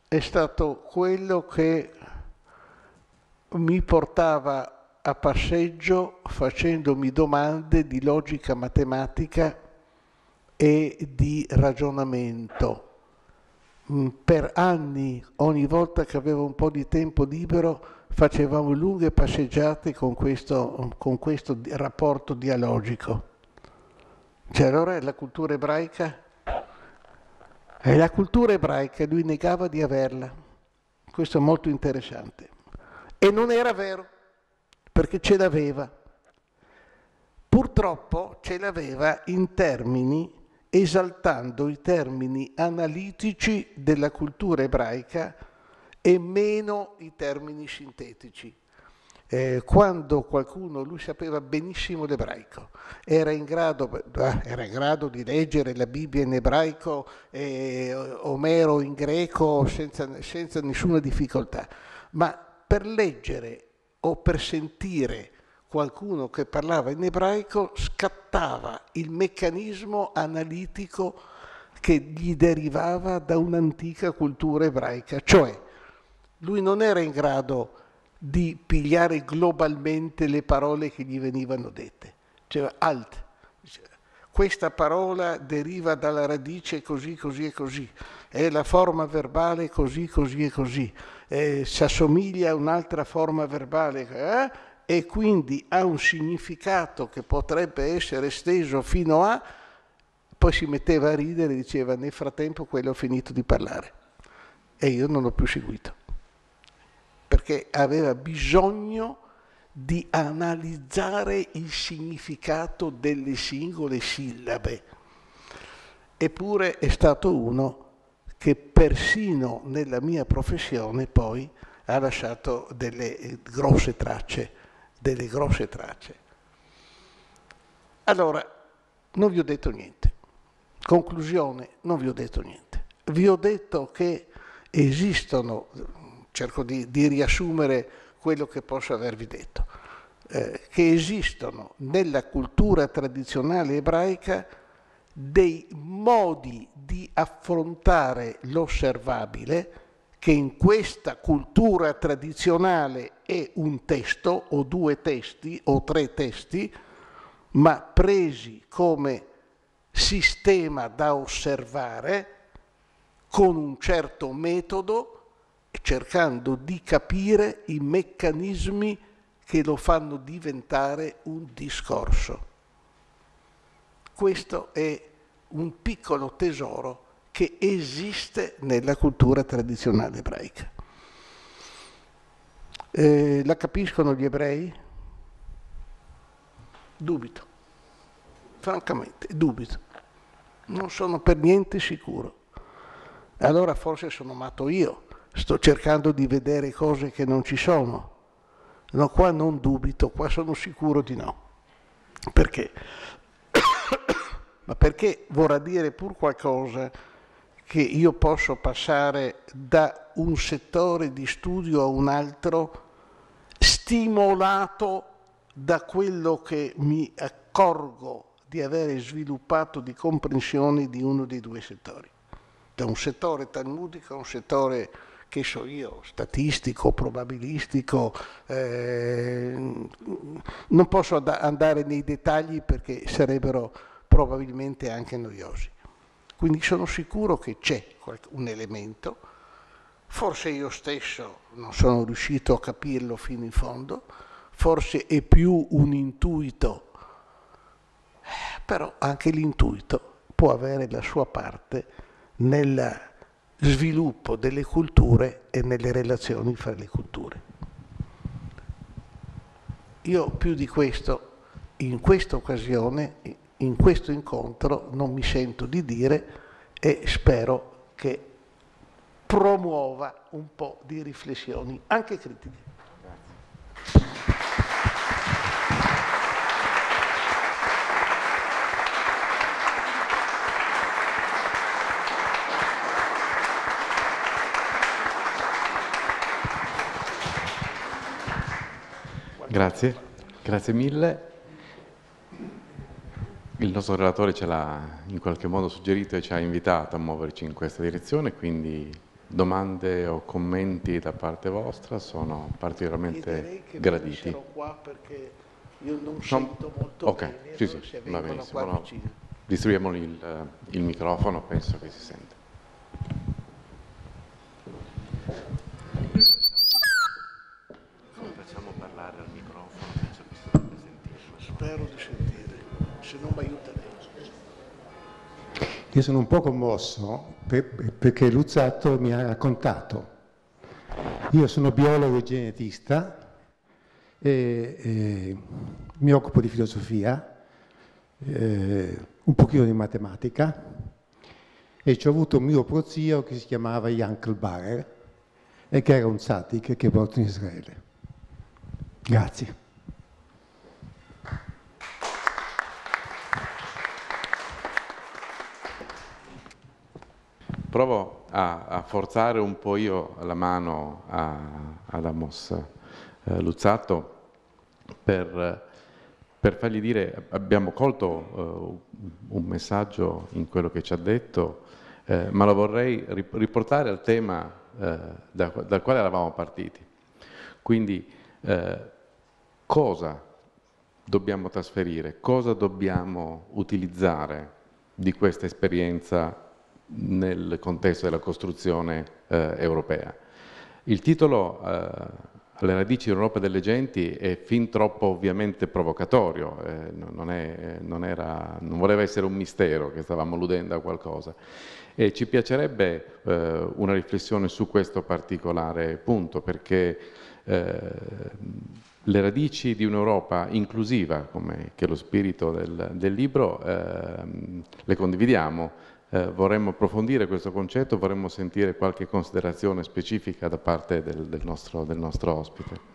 è stato quello che mi portava a passeggio facendomi domande di logica matematica e di ragionamento. Mm, per anni, ogni volta che avevo un po' di tempo libero, facevamo lunghe passeggiate con questo, con questo rapporto dialogico. Cioè allora è la cultura ebraica? È la cultura ebraica, lui negava di averla. Questo è molto interessante. E non era vero, perché ce l'aveva. Purtroppo ce l'aveva in termini, esaltando i termini analitici della cultura ebraica e meno i termini sintetici eh, quando qualcuno, lui sapeva benissimo l'ebraico, era in grado, era in grado di leggere la Bibbia in ebraico e Omero in greco senza, senza nessuna difficoltà, ma per leggere o per sentire qualcuno che parlava in ebraico scattava il meccanismo analitico che gli derivava da un'antica cultura ebraica, cioè lui non era in grado di pigliare globalmente le parole che gli venivano dette. Cioè, alt, questa parola deriva dalla radice così, così e così, è la forma verbale così, così e così, eh, si assomiglia a un'altra forma verbale eh, e quindi ha un significato che potrebbe essere esteso fino a... Poi si metteva a ridere e diceva nel frattempo quello ha finito di parlare e io non l'ho più seguito perché aveva bisogno di analizzare il significato delle singole sillabe. Eppure è stato uno che persino nella mia professione poi ha lasciato delle grosse tracce, delle grosse tracce. Allora, non vi ho detto niente. Conclusione, non vi ho detto niente. Vi ho detto che esistono cerco di, di riassumere quello che posso avervi detto, eh, che esistono nella cultura tradizionale ebraica dei modi di affrontare l'osservabile che in questa cultura tradizionale è un testo o due testi o tre testi, ma presi come sistema da osservare con un certo metodo cercando di capire i meccanismi che lo fanno diventare un discorso. Questo è un piccolo tesoro che esiste nella cultura tradizionale ebraica. Eh, la capiscono gli ebrei? Dubito, francamente, dubito. Non sono per niente sicuro. Allora forse sono matto io sto cercando di vedere cose che non ci sono. No, qua non dubito, qua sono sicuro di no. Perché? Ma perché vorrà dire pur qualcosa che io posso passare da un settore di studio a un altro stimolato da quello che mi accorgo di avere sviluppato di comprensione di uno dei due settori. Da un settore talmudico a un settore, che so io, statistico, probabilistico. Eh, non posso andare nei dettagli perché sarebbero probabilmente anche noiosi. Quindi sono sicuro che c'è un elemento, forse io stesso non sono riuscito a capirlo fino in fondo, forse è più un intuito, però anche l'intuito può avere la sua parte nel sviluppo delle culture e nelle relazioni fra le culture. Io più di questo, in questa occasione, in questo incontro, non mi sento di dire e spero che promuova un po' di riflessioni, anche critiche. Grazie, grazie mille. Il nostro relatore ce l'ha in qualche modo suggerito e ci ha invitato a muoverci in questa direzione, quindi domande o commenti da parte vostra sono particolarmente che graditi. qua perché io non sento molto Ok, bene, sì, sì, va benissimo. No, vicino. distribuiamoli il, il microfono, penso che si sente. Facciamo parlare al microfono, penso che si dovrebbe sentire. Spero di sentire, se non mi aiuta lei. Io sono un po' commosso per- perché Luzzato mi ha raccontato. Io sono biologo e genetista, e, e mi occupo di filosofia, eh, un pochino di matematica e ho avuto un mio prozio che si chiamava Yankel Barer e che era un tzaddik che è morto in Israele. Grazie. Provo a, a forzare un po' io la mano a, ad Amos eh, Luzzato per, per fargli dire, abbiamo colto eh, un messaggio in quello che ci ha detto, eh, ma lo vorrei rip- riportare al tema eh, da- dal quale eravamo partiti. Quindi eh, cosa dobbiamo trasferire, cosa dobbiamo utilizzare di questa esperienza nel contesto della costruzione eh, europea. Il titolo eh, alle radici dell'Europa delle genti è fin troppo ovviamente provocatorio, eh, non, è, non, era, non, voleva essere un mistero che stavamo alludendo a qualcosa. E ci piacerebbe eh, una riflessione su questo particolare punto, perché eh, le radici di un'Europa inclusiva, come che è lo spirito del, del libro, ehm, le condividiamo. Eh, vorremmo approfondire questo concetto, vorremmo sentire qualche considerazione specifica da parte del, del, nostro, del nostro, ospite.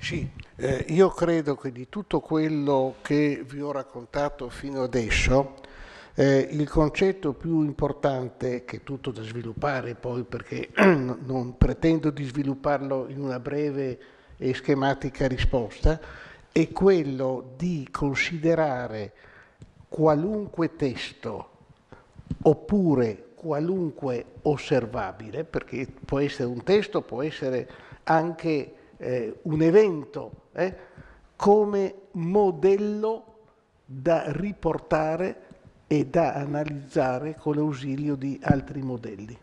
Sì, eh, io credo che di tutto quello che vi ho raccontato fino adesso, eh, il concetto più importante, che è tutto da sviluppare poi perché non pretendo di svilupparlo in una breve e schematica risposta, è quello di considerare qualunque testo oppure qualunque osservabile, perché può essere un testo, può essere anche eh, un evento, eh, come modello da riportare e da analizzare con l'ausilio di altri modelli.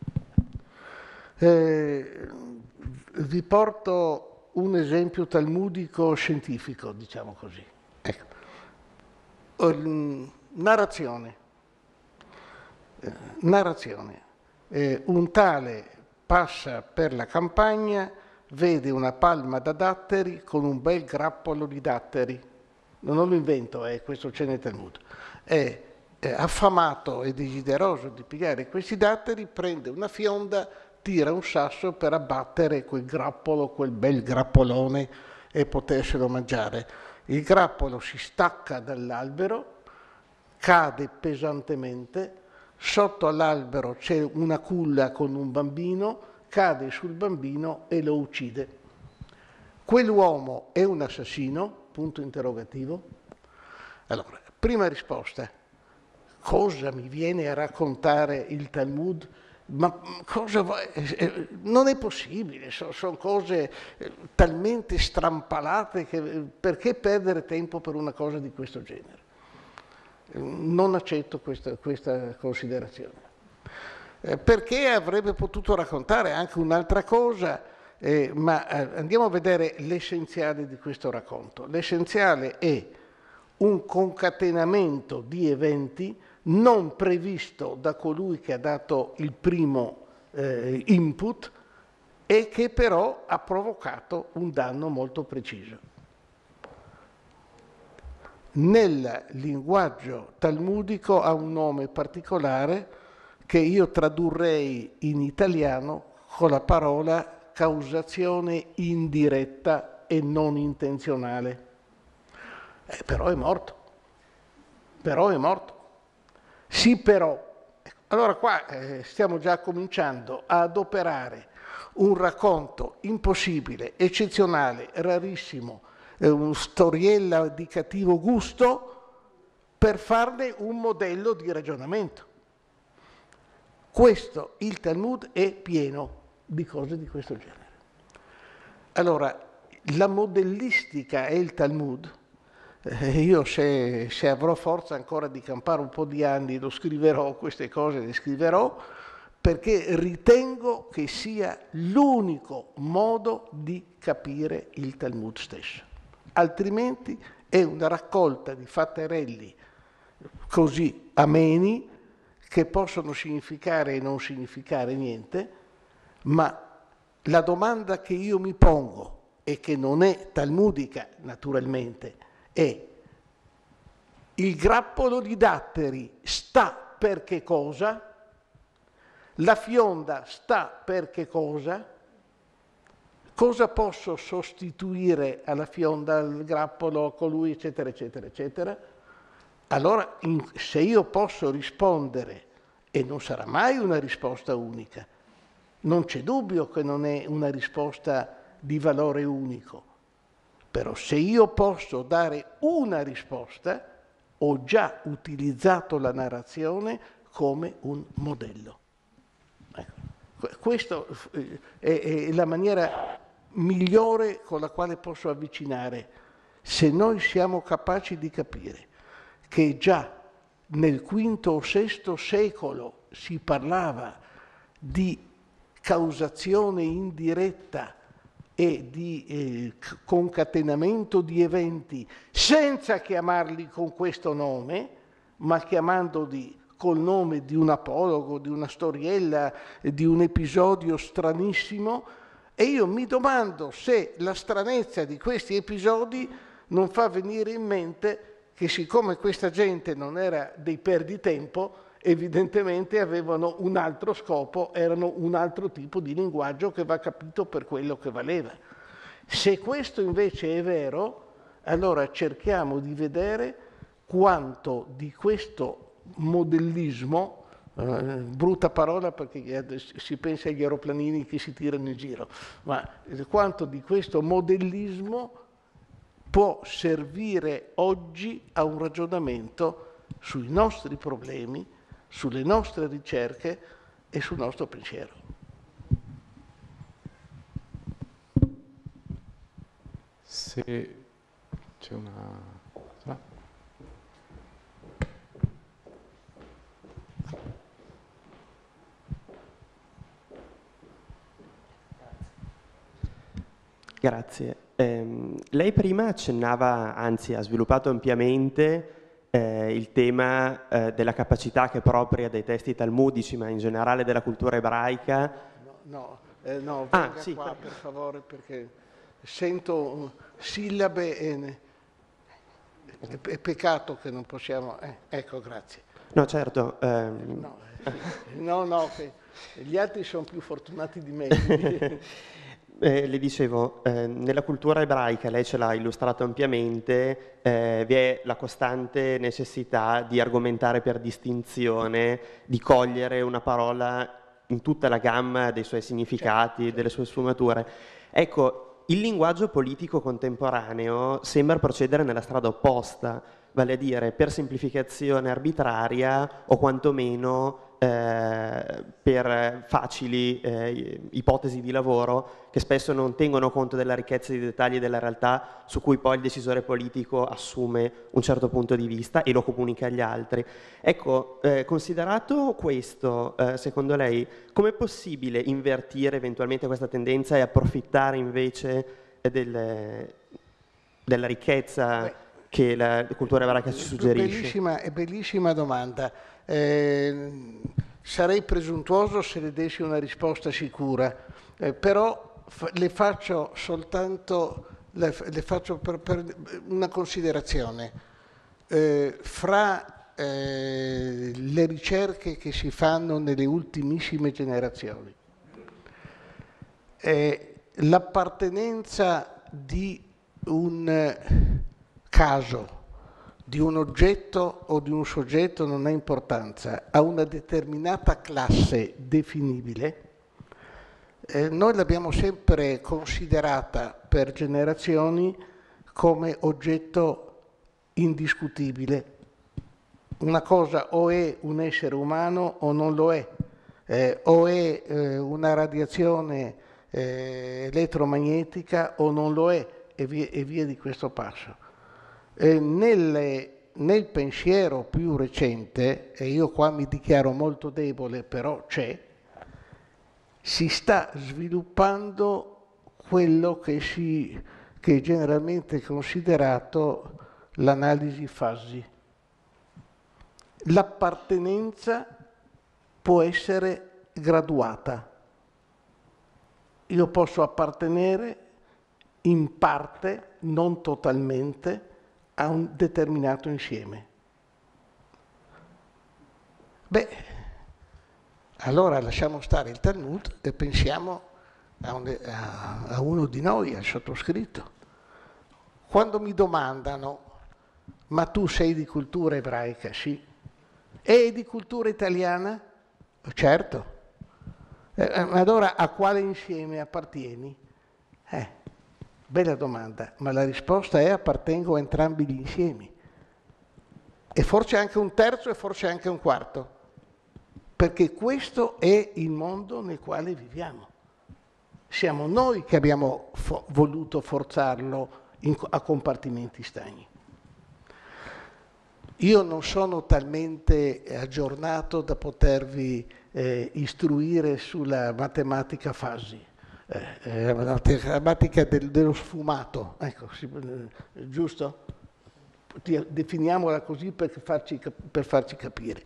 Eh, vi porto un esempio talmudico scientifico, diciamo così. Ecco. Narrazione. Narrazione. Eh, un tale passa per la campagna, vede una palma da datteri con un bel grappolo di datteri. Non lo invento, eh, questo c'è nel Talmud. È, è affamato e desideroso di pigliare questi datteri, prende una fionda, tira un sasso per abbattere quel grappolo, quel bel grappolone e poterselo mangiare. Il grappolo si stacca dall'albero, cade pesantemente, Sotto all'albero c'è una culla con un bambino, cade sul bambino e lo uccide. Quell'uomo è un assassino? Punto interrogativo. Allora, prima risposta. Cosa mi viene a raccontare il Talmud? Ma cosa vuoi? Eh, eh, non è possibile, sono, cose eh, talmente strampalate che perché perdere tempo per una cosa di questo genere? Non accetto questa, questa considerazione. Eh, perché avrebbe potuto raccontare anche un'altra cosa, eh, ma eh, andiamo a vedere l'essenziale di questo racconto. L'essenziale è un concatenamento di eventi non previsto da colui che ha dato il primo eh, input e che però ha provocato un danno molto preciso. Nel linguaggio talmudico ha un nome particolare che io tradurrei in italiano con la parola causazione indiretta e non intenzionale. Eh, però è morto, però è morto. Sì, però. Allora qua eh, stiamo già cominciando a adoperare un racconto impossibile, eccezionale, rarissimo, eh, storiella di cattivo gusto, per farne un modello di ragionamento. Questo, il Talmud è pieno di cose di questo genere. Allora, la modellistica e il Talmud eh, io se, se, avrò forza ancora di campare un po' di anni lo scriverò, queste cose le scriverò, perché ritengo che sia l'unico modo di capire il Talmud stesso. Altrimenti è una raccolta di fatterelli così ameni che possono significare e non significare niente, ma la domanda che io mi pongo e che non è talmudica naturalmente, è il grappolo di datteri sta per che cosa? La fionda sta per che cosa? Cosa posso sostituire alla fionda, al grappolo, a colui, eccetera, eccetera, eccetera? Allora, in, se io posso rispondere, e non sarà mai una risposta unica, non c'è dubbio che non è una risposta di valore unico, però se io posso dare una risposta, ho già utilizzato la narrazione come un modello. Ecco. Questa eh, è, è la maniera migliore con la quale posso avvicinare. Se noi siamo capaci di capire che già nel V o VI secolo si parlava di causazione indiretta e di eh, concatenamento di eventi senza chiamarli con questo nome, ma chiamandoli col nome di un apologo, di una storiella, di un episodio stranissimo, e io mi domando se la stranezza di questi episodi non fa venire in mente che siccome questa gente non era dei perditempo, evidentemente avevano un altro scopo, erano un altro tipo di linguaggio che va capito per quello che valeva. Se questo invece è vero, allora cerchiamo di vedere quanto di questo modellismo, eh, brutta parola perché si pensa agli aeroplanini che si tirano in giro, ma quanto di questo modellismo può servire oggi a un ragionamento sui nostri problemi, sulle nostre ricerche e sul nostro pensiero. Se c'è una... Grazie. Eh, lei prima accennava, anzi ha sviluppato ampiamente eh, il tema eh, della capacità che è propria dei testi talmudici, ma in generale della cultura ebraica. No, no, eh, no ah, sì, qua, per favore, perché sento sillabe e è, peccato che non possiamo... Eh, ecco, grazie. No, certo. Ehm... No, no, no gli altri sono più fortunati di me. Eh, le dicevo, eh, nella cultura ebraica, lei ce l'ha illustrato ampiamente, eh, vi è la costante necessità di argomentare per distinzione, di cogliere una parola in tutta la gamma dei suoi significati, certo. delle sue sfumature. Ecco, il linguaggio politico contemporaneo sembra procedere nella strada opposta, vale a dire per semplificazione arbitraria o quantomeno eh, per facili eh, ipotesi di lavoro che spesso non tengono conto della ricchezza dei dettagli della realtà su cui poi il decisore politico assume un certo punto di vista e lo comunica agli altri. Ecco, eh, considerato questo, eh, secondo lei, com'è possibile invertire eventualmente questa tendenza e approfittare invece del, della ricchezza Beh, che la cultura ebraica ci suggerisce? Bellissima, bellissima domanda. Eh, sarei presuntuoso se le dessi una risposta sicura, eh, però le faccio soltanto le, le faccio per, per una considerazione. Eh, fra eh, le ricerche che si fanno nelle ultimissime generazioni, eh, l'appartenenza di un caso di un oggetto o di un soggetto non ha importanza, a una determinata classe definibile, eh, noi l'abbiamo sempre considerata per generazioni come oggetto indiscutibile. Una cosa o è un essere umano o non lo è, eh, o è eh, una radiazione eh, elettromagnetica o non lo è, e via, e via di questo passo eh, nelle, nel pensiero più recente, e io qua mi dichiaro molto debole, però c'è, si sta sviluppando quello che, si, che è generalmente considerato l'analisi fasi. L'appartenenza può essere graduata. Io posso appartenere in parte, non totalmente, a un determinato insieme. Beh, allora lasciamo stare il Talmud e pensiamo a, un, a, uno di noi, al sottoscritto. Quando mi domandano, ma tu sei di cultura ebraica? Sì. E di cultura italiana? Certo. Eh, eh ma allora a quale insieme appartieni? Eh, Bella domanda, ma la risposta è appartengo a entrambi gli insiemi. E forse anche un terzo e forse anche un quarto. Perché questo è il mondo nel quale viviamo. Siamo noi che abbiamo fo- voluto forzarlo in, a compartimenti stagni. Io non sono talmente aggiornato da potervi eh, istruire sulla matematica fasi eh, la grammatica del, dello sfumato, ecco, si, eh, giusto? Definiamola così per farci, per farci capire.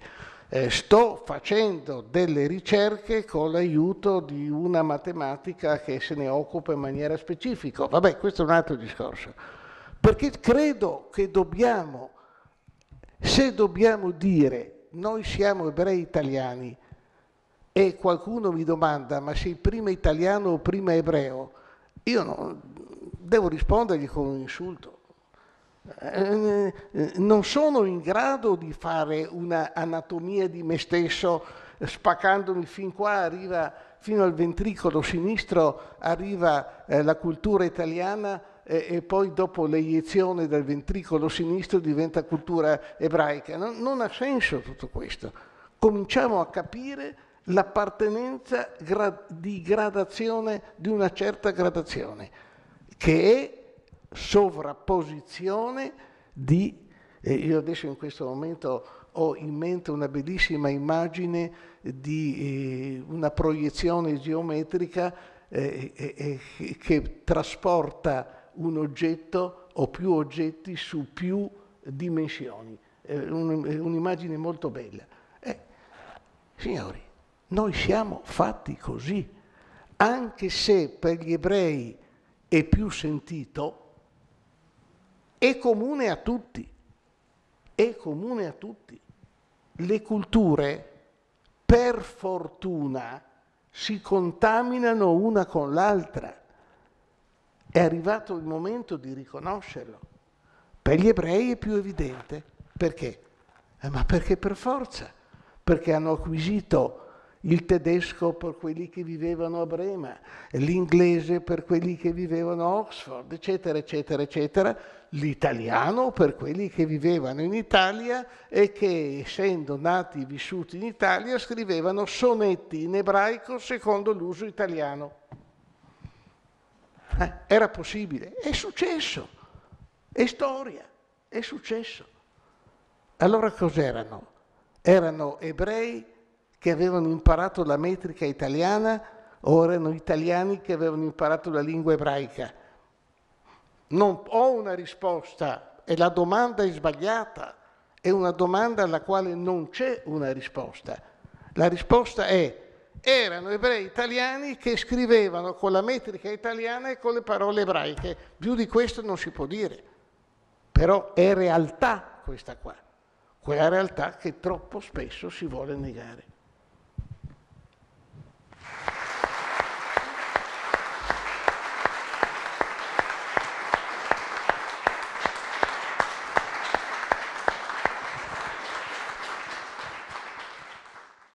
Eh, sto facendo delle ricerche con l'aiuto di una matematica che se ne occupa in maniera specifica. Vabbè, questo è un altro discorso. Perché credo che dobbiamo, se dobbiamo dire noi siamo ebrei italiani, e qualcuno mi domanda ma sei prima italiano o prima ebreo, io no, devo rispondergli con un insulto. Eh, non sono in grado di fare un'anatomia di me stesso spaccandomi fin qua, arriva fino al ventricolo sinistro, arriva eh, la cultura italiana eh, e poi dopo l'eiezione del ventricolo sinistro diventa cultura ebraica. Non ha senso tutto questo. Cominciamo a capire l'appartenenza di gradazione, di una certa gradazione, che è sovrapposizione di, eh, io adesso in questo momento ho in mente una bellissima immagine di eh, una proiezione geometrica eh, eh, eh che trasporta un oggetto o più oggetti su più dimensioni. Un'immagine molto bella. Eh, signori, noi siamo fatti così, anche se per gli ebrei è più sentito, è comune a tutti, è comune a tutti. Le culture, per fortuna, si contaminano una con l'altra. È arrivato il momento di riconoscerlo. Per gli ebrei è più evidente. Perché? Eh, ma perché per forza? Perché hanno acquisito il tedesco per quelli che vivevano a Brema, l'inglese per quelli che vivevano a Oxford, eccetera, eccetera, eccetera, l'italiano per quelli che vivevano in Italia e che, essendo nati e vissuti in Italia, scrivevano sonetti in ebraico secondo l'uso italiano. Eh, era possibile, è successo, è storia, è successo. Allora cos'erano? Erano ebrei che avevano imparato la metrica italiana o erano italiani che avevano imparato la lingua ebraica? Non ho una risposta e la domanda è sbagliata, è una domanda alla quale non c'è una risposta. La risposta è erano ebrei italiani che scrivevano con la metrica italiana e con le parole ebraiche. Più di questo non si può dire. Però è realtà questa qua, quella realtà che troppo spesso si vuole negare.